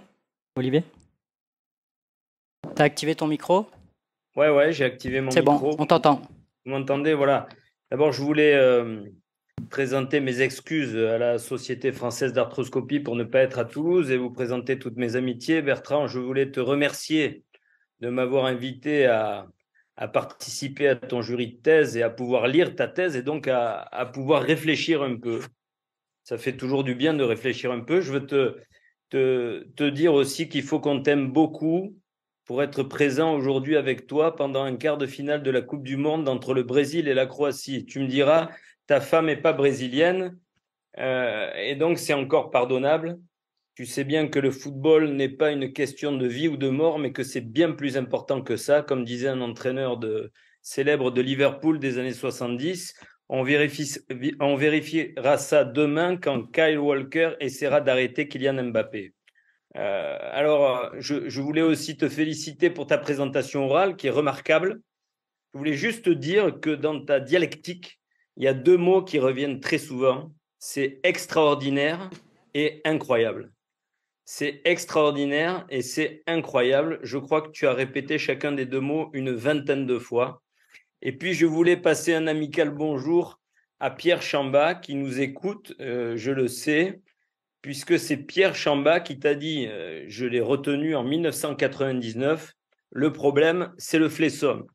Olivier? T'as activé ton micro? Ouais, ouais, j'ai activé mon micro. C'est bon, on t'entend. Vous m'entendez Voilà. D'abord, je voulais euh, présenter mes excuses à la Société française d'arthroscopie pour ne pas être à Toulouse et vous présenter toutes mes amitiés. Bertrand, je voulais te remercier de m'avoir invité à, participer à ton jury de thèse et à pouvoir lire ta thèse et donc à, pouvoir réfléchir un peu. Ça fait toujours du bien de réfléchir un peu. Je veux te, dire aussi qu'il faut qu'on t'aime beaucoup pour être présent aujourd'hui avec toi pendant un quart de finale de la Coupe du Monde entre le Brésil et la Croatie. Tu me diras, ta femme n'est pas brésilienne, euh, et donc c'est encore pardonnable. Tu sais bien que le football n'est pas une question de vie ou de mort, mais que c'est bien plus important que ça, comme disait un entraîneur célèbre de Liverpool des années 70. On, on vérifiera ça demain quand Kyle Walker essaiera d'arrêter Kylian Mbappé. Euh, alors, je, je, voulais aussi te féliciter pour ta présentation orale qui est remarquable. Je voulais juste te dire que dans ta dialectique, il y a deux mots qui reviennent très souvent. C'est extraordinaire et incroyable. C'est extraordinaire et c'est incroyable. Je crois que tu as répété chacun des deux mots une vingtaine de fois. Et puis, je voulais passer un amical bonjour à Pierre Chamba qui nous écoute, euh, je le sais, puisque c'est Pierre Chamba qui t'a dit, euh, je l'ai retenu en 1999, le problème, c'est le flessum.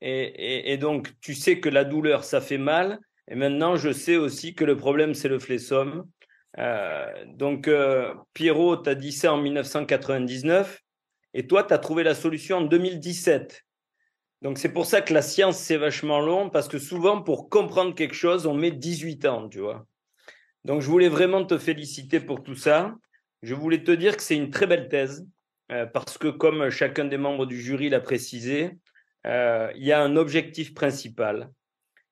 Et, donc, tu sais que la douleur, ça fait mal. Et maintenant, je sais aussi que le problème, c'est le flessum. Euh, donc, euh, Pierrot t'a dit ça en 1999. Et toi, tu as trouvé la solution en 2017. Donc, c'est pour ça que la science, c'est vachement long, parce que souvent, pour comprendre quelque chose, on met 18 ans, tu vois. Donc, je voulais vraiment te féliciter pour tout ça. Je voulais te dire que c'est une très belle thèse, euh, parce que comme chacun des membres du jury l'a précisé, euh, il y a un objectif principal,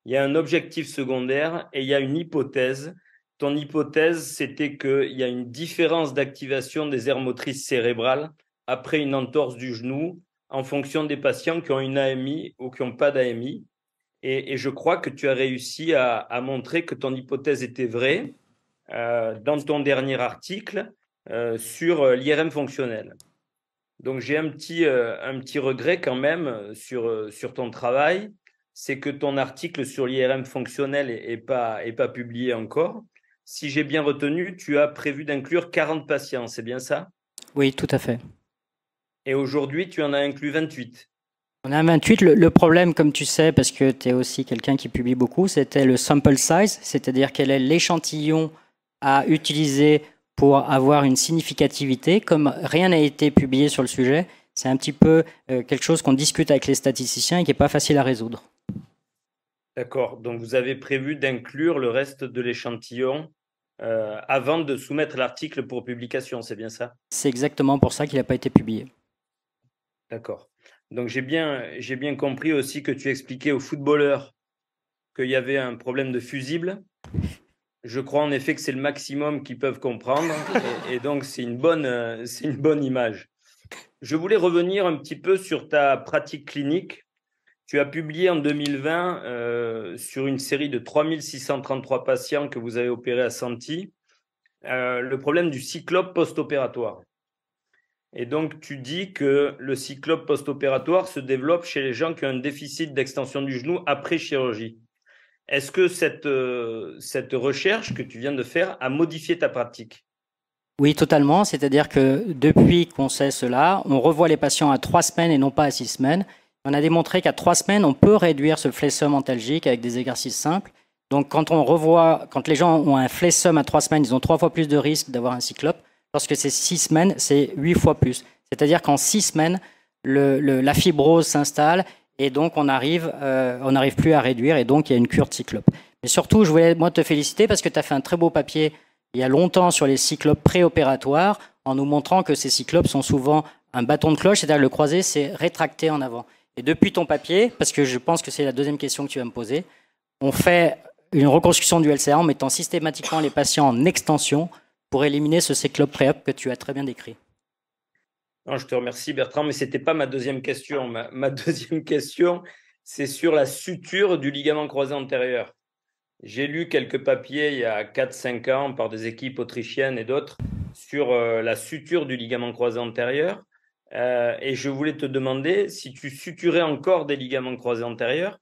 il y a un objectif secondaire et il y a une hypothèse. Ton hypothèse, c'était qu'il y a une différence d'activation des aires motrices cérébrales après une entorse du genou en fonction des patients qui ont une AMI ou qui n'ont pas d'AMI. Et, je crois que tu as réussi à, montrer que ton hypothèse était vraie euh, dans ton dernier article euh, sur l'IRM fonctionnel. Donc j'ai un petit, euh, un petit regret quand même euh, sur, euh, sur ton travail, c'est que ton article sur l'IRM fonctionnel n'est pas, est pas publié encore. Si j'ai bien retenu, tu as prévu d'inclure 40 patients, c'est bien ça? Oui, tout à fait. Et aujourd'hui, tu en as inclus 28. On a un 28. Le, le problème, comme tu sais, parce que tu es aussi quelqu'un qui publie beaucoup, c'était le sample size, c'est-à-dire quel est l'échantillon à utiliser pour avoir une significativité. Comme rien n'a été publié sur le sujet, c'est un petit peu euh, quelque chose qu'on discute avec les statisticiens et qui n'est pas facile à résoudre. D'accord. Donc, vous avez prévu d'inclure le reste de l'échantillon euh, avant de soumettre l'article pour publication, c'est bien ça? C'est exactement pour ça qu'il n'a pas été publié. D'accord. Donc, j'ai bien, j'ai bien compris aussi que tu expliquais aux footballeurs qu'il y avait un problème de fusible. Je crois en effet que c'est le maximum qu'ils peuvent comprendre et, et donc c'est une bonne, euh, c'est une bonne image. Je voulais revenir un petit peu sur ta pratique clinique. Tu as publié en 2020 euh, sur une série de 3633 patients que vous avez opérés à Santi euh, le problème du cyclope post-opératoire. Et donc, tu dis que le cyclope post-opératoire se développe chez les gens qui ont un déficit d'extension du genou après chirurgie. Est-ce que cette, euh, cette recherche que tu viens de faire a modifié ta pratique? Oui, totalement. C'est-à-dire que depuis qu'on sait cela, on revoit les patients à trois semaines et non pas à six semaines. On a démontré qu'à trois semaines, on peut réduire ce flessum antalgique avec des exercices simples. Donc, quand on revoit, quand les gens ont un flessum à trois semaines, ils ont trois fois plus de risque d'avoir un cyclope. Lorsque c'est six semaines, c'est huit fois plus. C'est-à-dire qu'en six semaines, la fibrose s'installe et donc on arrive, euh, on n'arrive plus à réduire et donc il y a une cure de cyclope. Mais surtout, je voulais moi te féliciter parce que tu as fait un très beau papier il y a longtemps sur les cyclopes préopératoires en nous montrant que ces cyclopes sont souvent un bâton de cloche, c'est-à-dire le croisé, c'est rétracté en avant. Et depuis ton papier, parce que je pense que c'est la deuxième question que tu vas me poser, on fait une reconstruction du LCA en mettant systématiquement les patients en extension pour éliminer ce cyclope préop que tu as très bien décrit. Je te remercie Bertrand, mais ce n'était pas ma deuxième question. Ma, ma deuxième question, c'est sur la suture du ligament croisé antérieur. J'ai lu quelques papiers il y a 4-5 ans par des équipes autrichiennes et d'autres sur euh, la suture du ligament croisé antérieur. Euh, et je voulais te demander si tu suturais encore des ligaments croisés antérieurs.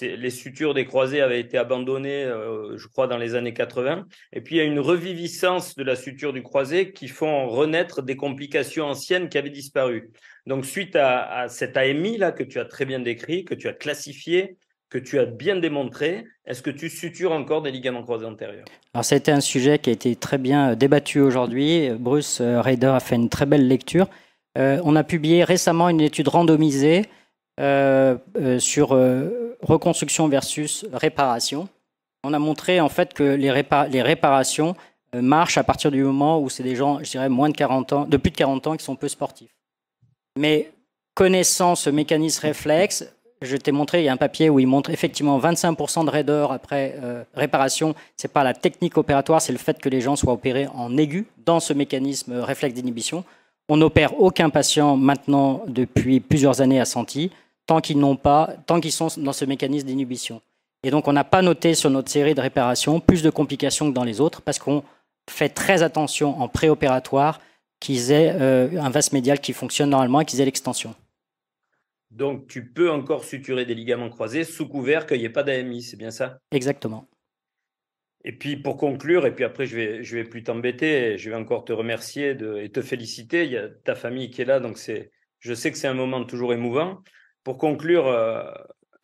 Les sutures des croisés avaient été abandonnées, euh, je crois, dans les années 80. Et puis, il y a une reviviscence de la suture du croisé qui font renaître des complications anciennes qui avaient disparu. Donc, suite à, à cet AMI là que tu as très bien décrit, que tu as classifié, que tu as bien démontré, est-ce que tu sutures encore des ligaments croisés antérieurs? Alors, ça a été un sujet qui a été très bien débattu aujourd'hui. Bruce Rader a fait une très belle lecture. Euh, on a publié récemment une étude randomisée euh, euh, sur euh, reconstruction versus réparation. On a montré en fait que les, répa les réparations euh, marchent à partir du moment où c'est des gens, je dirais, moins de 40 ans, de plus de 40 ans qui sont peu sportifs. Mais connaissant ce mécanisme réflexe, je t'ai montré, il y a un papier où il montre effectivement 25% de raideur après euh, réparation. C'est pas la technique opératoire, c'est le fait que les gens soient opérés en aigu dans ce mécanisme réflexe d'inhibition. On n'opère aucun patient maintenant depuis plusieurs années à Santi tant qu'ils n'ont pas, tant qu'ils sont dans ce mécanisme d'inhibition. Et donc on n'a pas noté sur notre série de réparation plus de complications que dans les autres parce qu'on fait très attention en préopératoire qu'ils aient euh, un vaste médial qui fonctionne normalement et qu'ils aient l'extension. Donc tu peux encore suturer des ligaments croisés sous couvert qu'il n'y ait pas d'AMI, c'est bien ça? Exactement. Et puis pour conclure, et puis après je vais, je vais plus t'embêter, je vais encore te remercier de, et te féliciter. Il y a ta famille qui est là, donc c'est, je sais que c'est un moment toujours émouvant. Pour conclure, euh,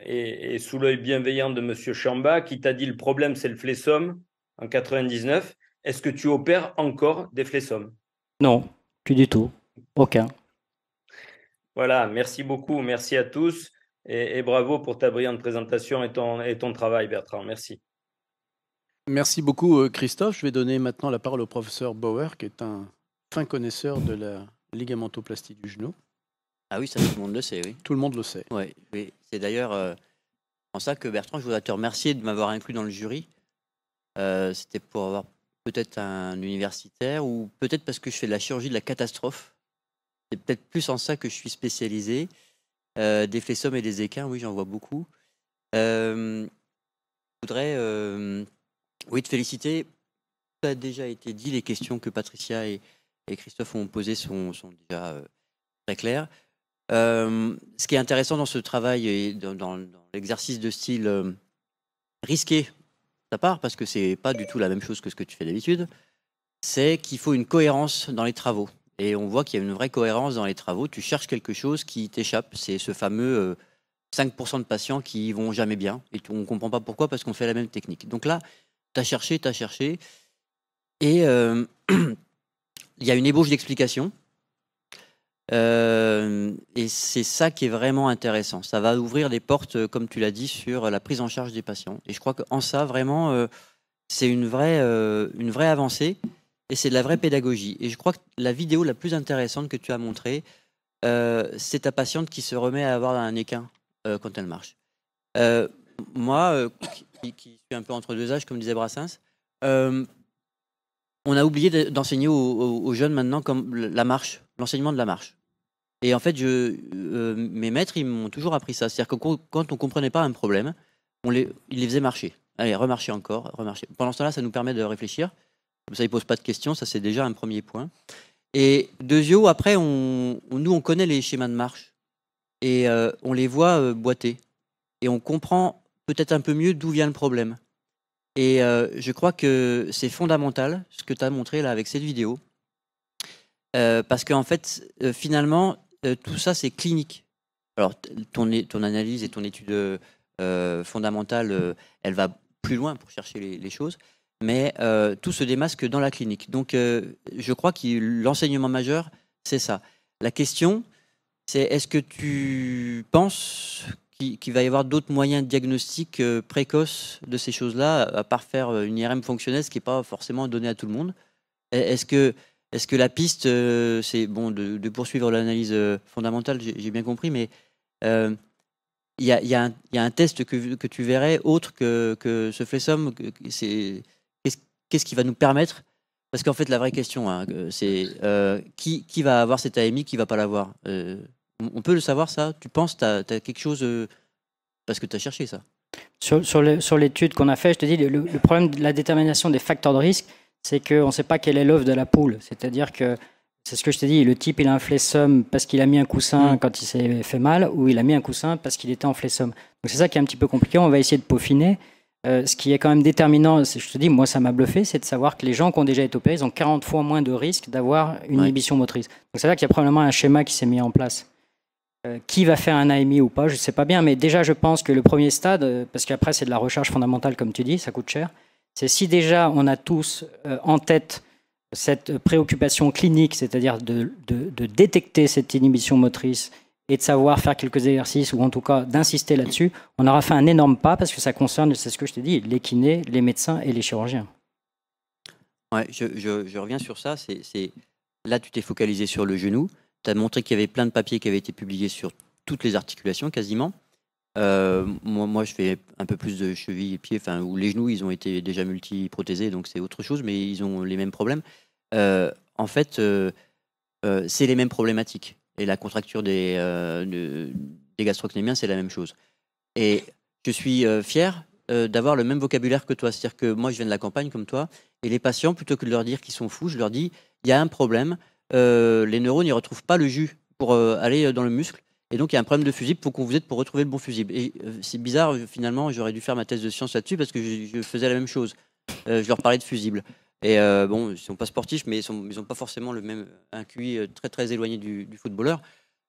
et, et, sous l'œil bienveillant de Monsieur Chamba, qui t'a dit le problème c'est le flessum en 99, est-ce que tu opères encore des flessums Non, plus du tout, aucun. Voilà, merci beaucoup, merci à tous et, et bravo pour ta brillante présentation et ton, et ton travail, Bertrand. Merci. Merci beaucoup, euh, Christophe. Je vais donner maintenant la parole au professeur Bauer, qui est un fin connaisseur de la ligamentoplastie du genou. Ah oui, ça tout le monde le sait, oui. Tout le monde le sait. Ouais, oui, c'est d'ailleurs euh, en ça que Bertrand, je voudrais te remercier de m'avoir inclus dans le jury. Euh, C'était pour avoir peut-être un universitaire ou peut-être parce que je fais de la chirurgie de la catastrophe. C'est peut-être plus en ça que je suis spécialisé. Euh, des flessums et des équins, oui, j'en vois beaucoup. Je voudrais oui, te féliciter. Ça a déjà été dit, les questions que Patricia et, et Christophe ont posées sont, sont déjà très claires. Euh, ce qui est intéressant dans ce travail et dans, l'exercice de style euh, risqué, ta part, parce que c'est pas du tout la même chose que ce que tu fais d'habitude, c'est qu'il faut une cohérence dans les travaux. Et on voit qu'il y a une vraie cohérence dans les travaux. Tu cherches quelque chose qui t'échappe. C'est ce fameux euh, 5% de patients qui vont jamais bien. Et on ne comprend pas pourquoi, parce qu'on fait la même technique. Donc là, tu as cherché, tu as cherché. Et euh, il y a une ébauche d'explication. Euh, et c'est ça qui est vraiment intéressant. Ça va ouvrir des portes, euh, comme tu l'as dit, sur la prise en charge des patients. Et je crois qu'en ça, vraiment, euh, c'est une vraie, euh, une vraie avancée et c'est de la vraie pédagogie. Et je crois que la vidéo la plus intéressante que tu as montrée, euh, c'est ta patiente qui se remet à avoir un équin euh, quand elle marche. Euh, moi, euh, qui, suis un peu entre deux âges, comme disait Brassens, euh, on a oublié de- d'enseigner aux, jeunes maintenant la marche, l'enseignement de la marche. Et en fait, je, euh, mes maîtres, ils m'ont toujours appris ça. C'est-à-dire que quand on comprenait pas un problème, ils les faisaient marcher. Allez, remarcher encore, remarcher. Pendant ce temps-là, ça nous permet de réfléchir. Ça, ils posent pas de questions. Ça, c'est déjà un premier point. Et deuxièmement, après, on, on- nous, on connaît les schémas de marche. Et euh, on les voit euh, boiter. Et on comprend peut-être un peu mieux d'où vient le problème. Et je crois que c'est fondamental, ce que tu as montré là avec cette vidéo. Parce qu'en fait, finalement, euh, tout ça, c'est clinique. Alors, ton, analyse et ton étude euh, fondamentale, euh, elle va plus loin pour chercher les, choses, mais tout se démasque dans la clinique. Donc, je crois que l'enseignement majeur, c'est ça. La question, c'est est-ce que tu penses qu'il va y avoir d'autres moyens de diagnostic précoce de ces choses-là, à part faire une IRM fonctionnelle, ce qui n'est pas forcément donné à tout le monde? Est-ce que est-ce que la piste, euh, c'est bon de, poursuivre l'analyse euh, fondamentale, j'ai bien compris, mais euh, il y, a, un- test que, tu verrais autre que, ce FLESOM Qu'est-ce qui va nous permettre? Parce qu'en fait, la vraie question, hein, c'est qui, va avoir cette AMI, qui va pas l'avoir? On- peut le savoir, ça? Tu penses Tu as, quelque chose. parce que tu as cherché ça? Sur, l'étude qu'on a fait, je te dis, le problème de la détermination des facteurs de risque, c'est qu'on ne sait pas quelle est l'œuvre de la poule. C'est-à-dire que, c'est ce que je te dis, le type, il a un flessum parce qu'il a mis un coussin Mm. quand il s'est fait mal, ou il a mis un coussin parce qu'il était en flessum. Donc c'est ça qui est un petit peu compliqué. On va essayer de peaufiner. Euh, ce qui est quand même déterminant, c'est- je te dis, moi ça m'a bluffé, c'est de savoir que les gens qui ont déjà été opérés, ils ont 40 fois moins de risques d'avoir une Ouais. inhibition motrice. Donc c'est là qu'il y a probablement un schéma qui s'est mis en place. Euh, qui va faire un AMI ou pas, je ne sais pas bien, mais déjà je pense que le premier stade, euh, parce qu'après c'est de la recherche fondamentale comme tu dis, ça coûte cher, c'est si déjà on a tous euh, en tête cette préoccupation clinique, c'est-à-dire de, détecter cette inhibition motrice et de savoir faire quelques exercices, ou en tout cas d'insister là-dessus, on aura fait un énorme pas parce que ça concerne, c'est ce que je t'ai dit, les kinés, les médecins et les chirurgiens. Ouais, je, reviens sur ça. C'est- Là, tu t'es focalisé sur le genou. Tu as montré qu'il y avait plein de papiers qui avaient été publiés sur toutes les articulations quasiment. Euh, moi, je fais un peu plus de chevilles et pieds, enfin, les genoux, ils ont été déjà multiprothésés, donc c'est autre chose, mais ils ont les mêmes problèmes. Euh, en fait, euh, c'est les mêmes problématiques. Et la contracture des, de- gastrocnémiens, c'est la même chose. Et je suis fier d'avoir le même vocabulaire que toi. C'est-à-dire que moi, je viens de la campagne comme toi, et les patients, plutôt que de leur dire qu'ils sont fous, je leur dis il y a un problème. les neurones, ils retrouvent pas le jus pour aller dans le muscle. Et donc, il y a un problème de fusible. Faut qu'on vous aide pour retrouver le bon fusible. Et euh, c'est bizarre, euh, finalement, j'aurais dû faire ma thèse de science là-dessus parce que je, faisais la même chose. Euh, je leur parlais de fusible. Et bon, ils sont pas sportifs, mais ils sont, ils ont pas forcément le même un QI très très éloigné du, footballeur.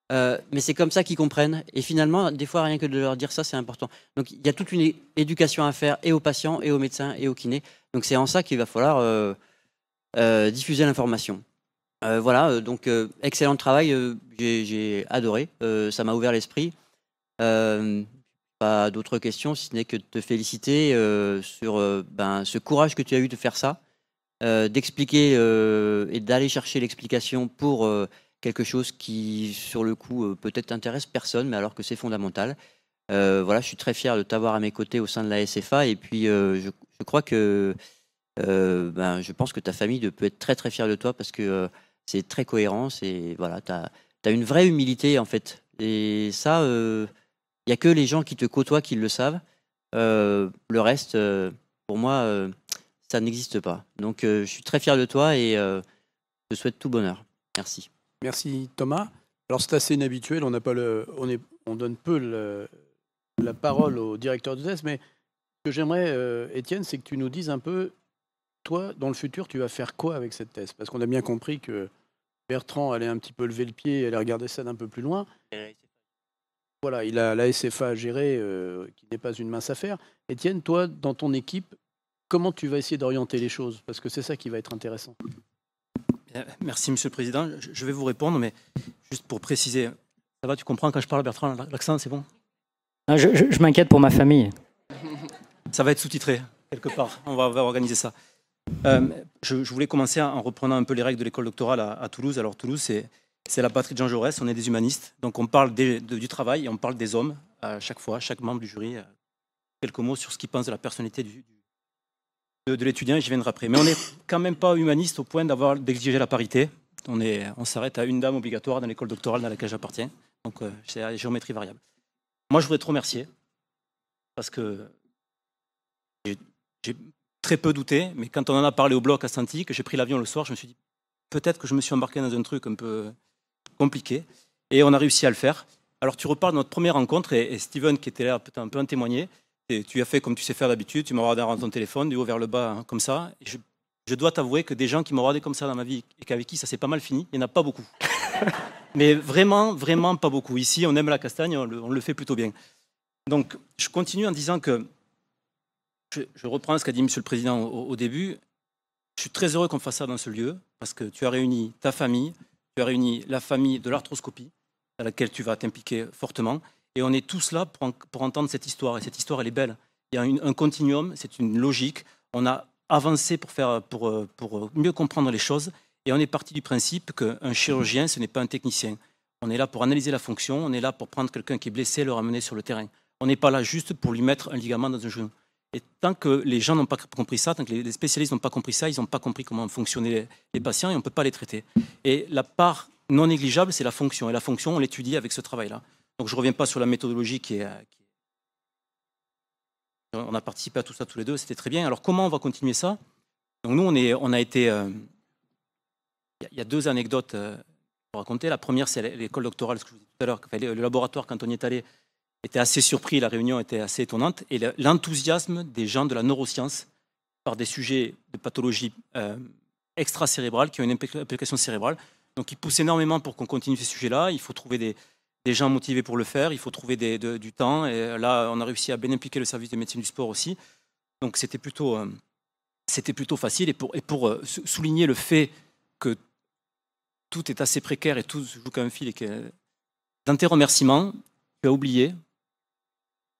Mais c'est comme ça qu'ils comprennent. Et finalement, des fois, rien que de leur dire ça, c'est important. Donc, il y a toute une éducation à faire et aux patients, et aux médecins, et aux kinés. Donc, c'est en ça qu'il va falloir diffuser l'information. Euh, voilà, euh, donc euh, excellent travail, j'ai adoré, ça m'a ouvert l'esprit. Pas d'autres questions, si ce n'est que de te féliciter sur ben, ce courage que tu as eu de faire ça, d'expliquer et d'aller chercher l'explication pour quelque chose qui, sur le coup, peut-être intéresse personne, mais alors que c'est fondamental. Voilà, je suis très fier de t'avoir à mes côtés au sein de la SFA, et puis je, crois que ben, je pense que ta famille peut être très très fière de toi parce que c'est très cohérent, c'est voilà, tu as, une vraie humilité en fait. Et ça, il n'y a que les gens qui te côtoient qui le savent. Euh, le reste, euh, pour moi, euh, ça n'existe pas. Donc euh, je suis très fier de toi et euh, je te souhaite tout bonheur. Merci. Merci Thomas. Alors c'est assez inhabituel, on n'a pas le, on est, on donne peu la parole au directeur de thèse, mais ce que j'aimerais, euh, Étienne, c'est que tu nous dises un peu, toi, dans le futur, tu vas faire quoi avec cette thèse? Parce qu'on a bien compris que Bertrand allait un petit peu lever le pied et aller regarder ça d'un peu plus loin. Voilà, il a la SFA à gérer, euh, qui n'est pas une mince affaire. Étienne, toi, dans ton équipe, comment tu vas essayer d'orienter les choses? Parce que c'est ça qui va être intéressant. Euh, Merci, Monsieur le Président. Je vais vous répondre, mais juste pour préciser, ça va, tu comprends quand je parle, Bertrand, l'accent, c'est bon? Je je- je m'inquiète pour ma famille. Ça va être sous-titré, quelque part. On va, on va organiser ça. Euh, je, voulais commencer en reprenant un peu les règles de l'école doctorale à, Toulouse. Alors, Toulouse, c'est la patrie de Jean Jaurès, on est des humanistes. Donc, on parle du travail et on parle des hommes à chaque fois, chaque membre du jury. Quelques mots sur ce qu'il pense de la personnalité de, de l'étudiant j'y viendrai après. Mais on n'est quand même pas humaniste au point d'avoir d'exiger la parité. On s'arrête à une dame obligatoire dans l'école doctorale dans laquelle j'appartiens. Donc, euh, c'est la géométrie variable. Moi, je voudrais te remercier parce que j'ai très peu douté, mais quand on en a parlé au bloc à Santi, que j'ai pris l'avion le soir, je me suis dit peut-être que je me suis embarqué dans un truc un peu compliqué. Et on a réussi à le faire. Alors tu reparles de notre première rencontre et, et Steven, qui était là, peut un peu en témoigner. Et tu as fait comme tu sais faire d'habitude, tu m'as regardé dans ton téléphone, du haut vers le bas, hein, comme ça. Et je, je dois t'avouer que des gens qui m'ont regardé comme ça dans ma vie et qu'avec qui ça s'est pas mal fini, il n'y en a pas beaucoup. Mais vraiment, vraiment pas beaucoup. Ici, on aime la castagne, on le, on le fait plutôt bien. Donc, je continue en disant que je, reprends ce qu'a dit Monsieur le Président au, début. Je suis très heureux qu'on fasse ça dans ce lieu parce que tu as réuni ta famille, tu as réuni la famille de l'arthroscopie à laquelle tu vas t'impliquer fortement. Et on est tous là pour, en- pour entendre cette histoire. Et cette histoire, elle est belle. Il y a un continuum, c'est une logique. On a avancé pour, faire, pour, pour mieux comprendre les choses. Et on est parti du principe qu'un chirurgien, ce n'est pas un technicien. On est là pour analyser la fonction, on est là pour prendre quelqu'un qui est blessé et le ramener sur le terrain. On n'est pas là juste pour lui mettre un ligament dans un genou. Et tant que les gens n'ont pas compris ça, tant que les spécialistes n'ont pas compris ça, ils n'ont pas compris comment fonctionnaient les, patients et on ne peut pas les traiter. Et la part non négligeable, c'est la fonction. Et la fonction, on l'étudie avec ce travail-là. Donc je ne reviens pas sur la méthodologie qui est, On a participé à tout ça tous les deux, c'était très bien. Alors comment on va continuer ça? Donc nous, on, a été... euh, Il y a- deux anecdotes euh, pour raconter. La première, c'est l'école doctorale, ce que je vous disais tout à l'heure. Le laboratoire, quand on y est allé, était assez surpris, la réunion était assez étonnante. Et le- l'enthousiasme des gens de la neuroscience par des sujets de pathologie euh, extracérébrale qui ont une impli- implication cérébrale. Donc ils poussent énormément pour qu'on continue ces sujets-là. Il faut trouver des, gens motivés pour le faire, il faut trouver du temps. Et là, on a réussi à bien impliquer le service de médecine du sport aussi. Donc c'était plutôt, euh, plutôt facile. Et pour, et pour euh, sou- souligner le fait que tout est assez précaire et tout joue comme un fil, et que dans tes remerciements, tu as oublié,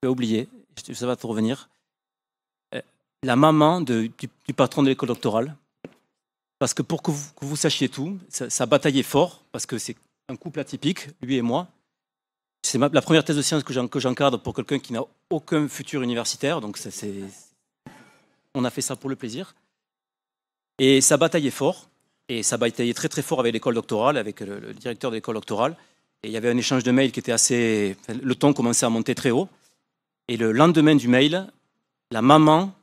oublié, je- ça va te revenir, euh, la maman du, patron de l'école doctorale. Parce que pour que vous, sachiez tout, ça, bataillait fort, parce que c'est un couple atypique, lui et moi. C'est la première thèse de science que j'en- que j'encadre pour quelqu'un qui n'a aucun futur universitaire, donc on a fait ça pour le plaisir. Et ça bataillait fort, et ça bataillait très très fort avec l'école doctorale, avec le, directeur de l'école doctorale. Et il y avait un échange de mails qui était assez. le ton commençait à monter très haut. Et le lendemain du mail, la maman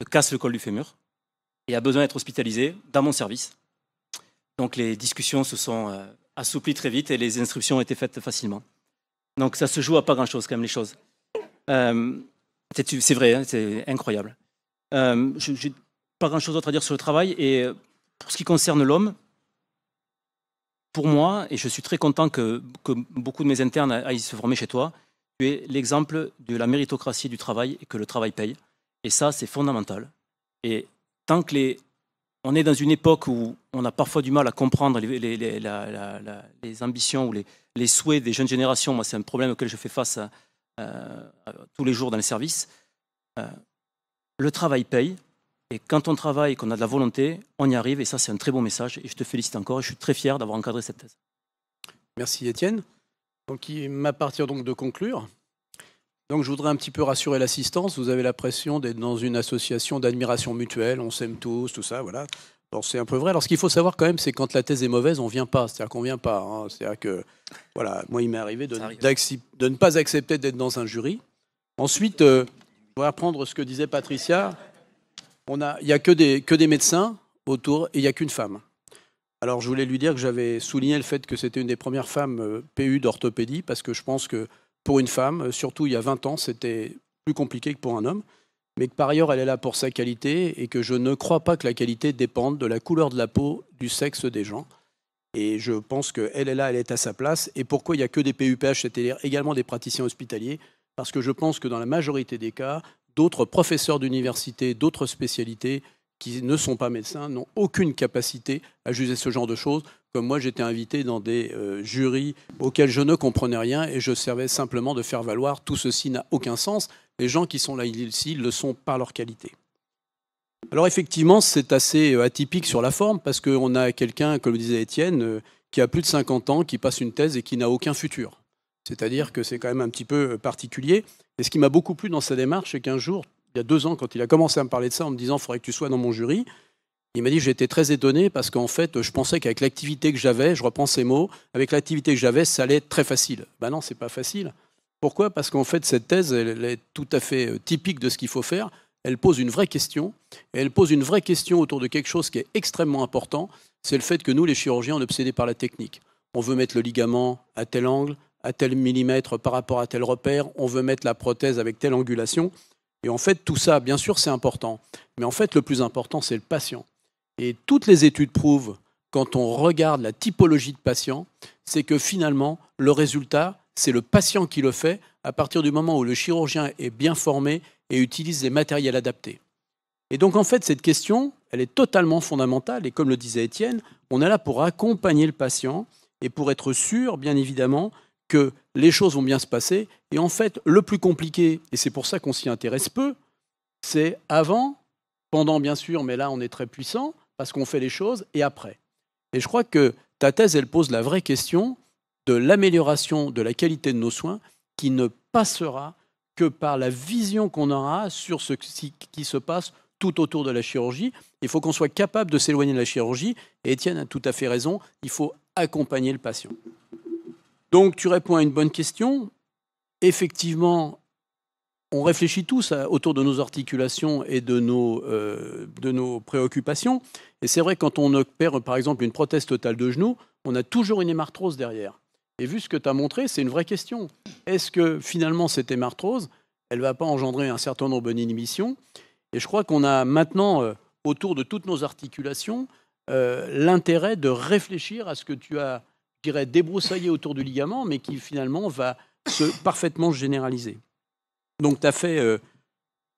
se casse le col du fémur et a besoin d'être hospitalisée dans mon service. Donc les discussions se sont euh, assouplies très vite et les instructions ont été faites facilement. Donc ça se joue à pas grand-chose quand même les choses. Euh, c'est vrai, hein, c'est incroyable. Euh, je- J'ai pas grand-chose d'autre à dire sur le travail et pour ce qui concerne l'homme, pour moi, et je suis très content que, que beaucoup de mes internes aillent se former chez toi, tu es l'exemple de la méritocratie du travail et que le travail paye. Et ça, c'est fondamental. Et tant que les... On est dans une époque où on a parfois du mal à comprendre les, ambitions ou les, souhaits des jeunes générations. Moi, c'est un problème auquel je fais face euh, à- tous les jours dans les services. Euh, le travail paye. Et quand on travaille et qu'on a de la volonté, on y arrive. Et ça, c'est un très bon message. Et je te félicite encore. Et je suis très fier d'avoir encadré cette thèse. Merci Étienne. Donc il m'appartient donc de conclure. Donc je voudrais un petit peu rassurer l'assistance. Vous avez l'impression d'être dans une association d'admiration mutuelle, on s'aime tous, tout ça, voilà. Bon, c'est un peu vrai. Alors ce qu'il faut savoir quand même, c'est quand la thèse est mauvaise, on vient pas. C'est-à-dire qu'on vient pas. hein. C'est-à-dire que, voilà, moi il m'est arrivé de, ne pas accepter d'être dans un jury. Ensuite, euh, je voudrais reprendre ce que disait Patricia. On a, il n'y a que des, que des médecins autour et il n'y a qu'une femme. Alors, je voulais lui dire que j'avais souligné le fait que c'était une des premières femmes euh, PU d'orthopédie, parce que je pense que pour une femme, euh, surtout il y a 20 ans, c'était plus compliqué que pour un homme, mais que par ailleurs, elle est là pour sa qualité et que je ne crois pas que la qualité dépende de la couleur de la peau, du sexe des gens. Et je pense qu'elle est là, elle est à sa place. Et pourquoi il n'y a que des PUPH, c'est-à-dire également des praticiens hospitaliers? Parce que je pense que dans la majorité des cas, d'autres professeurs d'université, d'autres spécialités qui ne sont pas médecins n'ont aucune capacité à juger ce genre de choses. Comme moi, j'étais invité dans des euh, jurys auxquels je ne comprenais rien et je servais simplement de faire valoir tout ceci n'a aucun sens. Les gens qui sont là ici le sont par leur qualité. Alors effectivement, c'est assez euh, atypique sur la forme parce qu'on a quelqu'un, comme le disait Étienne, euh, qui a plus de 50 ans, qui passe une thèse et qui n'a aucun futur. C'est-à-dire que c'est quand même un petit peu particulier. Et ce qui m'a beaucoup plu dans sa démarche, c'est qu'un jour, il y a deux ans, quand il a commencé à me parler de ça en me disant il faudrait que tu sois dans mon jury, il m'a dit j'étais très étonné parce qu'en fait, je pensais qu'avec l'activité que j'avais, je reprends ces mots, avec l'activité que j'avais, ça allait être très facile. Ben non, c'est pas facile. Pourquoi? Parce qu'en fait, cette thèse, elle, est tout à fait euh, typique de ce qu'il faut faire. Elle pose une vraie question, et elle pose une vraie question autour de quelque chose qui est extrêmement important, c'est le fait que nous, les chirurgiens, on est obsédés par la technique. On veut mettre le ligament à tel angle, à tel millimètre par rapport à tel repère, on veut mettre la prothèse avec telle angulation. Et en fait, tout ça, bien sûr, c'est important. Mais en fait, le plus important, c'est le patient. Et toutes les études prouvent, quand on regarde la typologie de patient, c'est que finalement, le résultat, c'est le patient qui le fait à partir du moment où le chirurgien est bien formé et utilise les matériels adaptés. Et donc, en fait, cette question, elle est totalement fondamentale. Et comme le disait Étienne, on est là pour accompagner le patient et pour être sûr, bien évidemment, que les choses vont bien se passer. Et en fait, le plus compliqué, et c'est pour ça qu'on s'y intéresse peu, c'est avant, pendant bien sûr, mais là on est très puissant, parce qu'on fait les choses, et après. Et je crois que ta thèse, elle pose la vraie question de l'amélioration de la qualité de nos soins, qui ne passera que par la vision qu'on aura sur ce qui se passe tout autour de la chirurgie. Il faut qu'on soit capable de s'éloigner de la chirurgie. Et Étienne a tout à fait raison, il faut accompagner le patient. Donc tu réponds à une bonne question. Effectivement, on réfléchit tous autour de nos articulations et de nos, euh, de nos préoccupations. Et c'est vrai, quand on opère par exemple une prothèse totale de genou, on a toujours une hémarthrose derrière. Et vu ce que tu as montré, c'est une vraie question. Est-ce que finalement cette hémarthrose, elle ne va pas engendrer un certain nombre d'inhibitions? Et je crois qu'on a maintenant, euh, autour de toutes nos articulations, euh, l'intérêt de réfléchir à ce que tu as je dirais, débroussaillé autour du ligament, mais qui finalement va parfaitement généraliser. Donc tu as fait euh,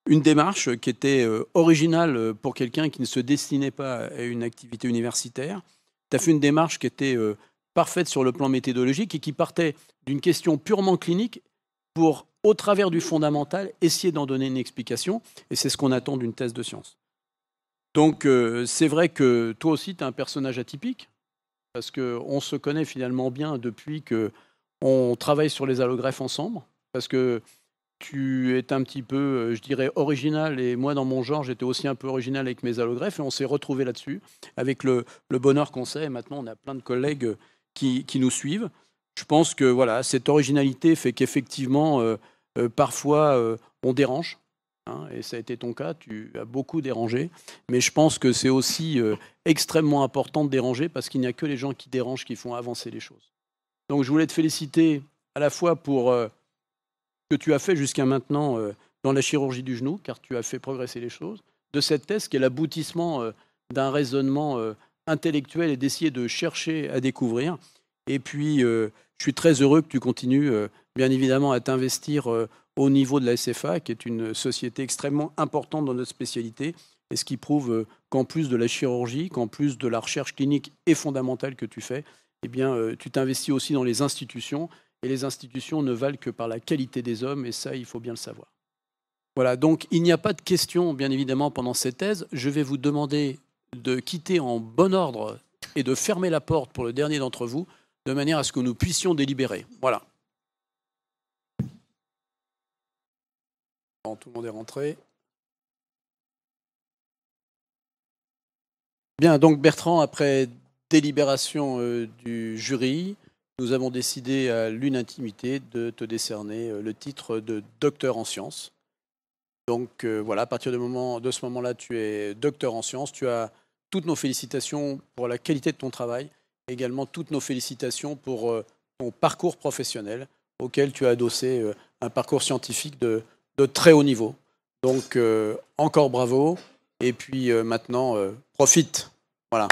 une démarche qui était euh, originale pour quelqu'un qui ne se destinait pas à une activité universitaire. Tu as fait une démarche qui était euh, parfaite sur le plan méthodologique et qui partait d'une question purement clinique pour, au travers du fondamental, essayer d'en donner une explication. Et c'est ce qu'on attend d'une thèse de science. Donc c'est vrai que toi aussi, tu es un personnage atypique parce qu'on se connaît finalement bien depuis que on travaille sur les allogreffes ensemble, parce que tu es un petit peu, euh, je dirais, original, et moi, dans mon genre, j'étais aussi un peu original avec mes allogreffes, et on s'est retrouvé là-dessus, avec le, bonheur qu'on sait, et maintenant, on a plein de collègues qui, nous suivent. Je pense que voilà, cette originalité fait qu'effectivement, euh, euh, parfois, on dérange, Hein, et ça a été ton cas, tu as beaucoup dérangé. Mais je pense que c'est aussi extrêmement important de déranger parce qu'il n'y a que les gens qui dérangent qui font avancer les choses. Donc je voulais te féliciter à la fois pour euh, ce que tu as fait jusqu'à maintenant euh, dans la chirurgie du genou, car tu as fait progresser les choses, de cette thèse qui est l'aboutissement d'un raisonnement intellectuel et d'essayer de chercher à découvrir. Et puis, je suis très heureux que tu continues, bien évidemment, à t'investir au niveau de la SFA, qui est une société extrêmement importante dans notre spécialité, et ce qui prouve euh, qu'en plus de la chirurgie, qu'en plus de la recherche clinique et fondamentale que tu fais, eh bien, euh, tu t'investis aussi dans les institutions, et les institutions ne valent que par la qualité des hommes, et ça, il faut bien le savoir. Voilà, donc il n'y a pas de questions, bien évidemment, pendant cette thèse. Je vais vous demander de quitter en bon ordre et de fermer la porte pour le dernier d'entre vous, de manière à ce que nous puissions délibérer. Voilà. tout le monde est rentré. Bien, donc Bertrand, après délibération euh, du jury, nous avons décidé à l'unanimité de te décerner euh, le titre de docteur en sciences. Donc euh, voilà, à partir de, ce moment-là, tu es docteur en sciences. Tu as toutes nos félicitations pour la qualité de ton travail, également toutes nos félicitations pour ton parcours professionnel auquel tu as adossé un parcours scientifique de très haut niveau. Donc encore bravo. Et puis maintenant, profite. Voilà.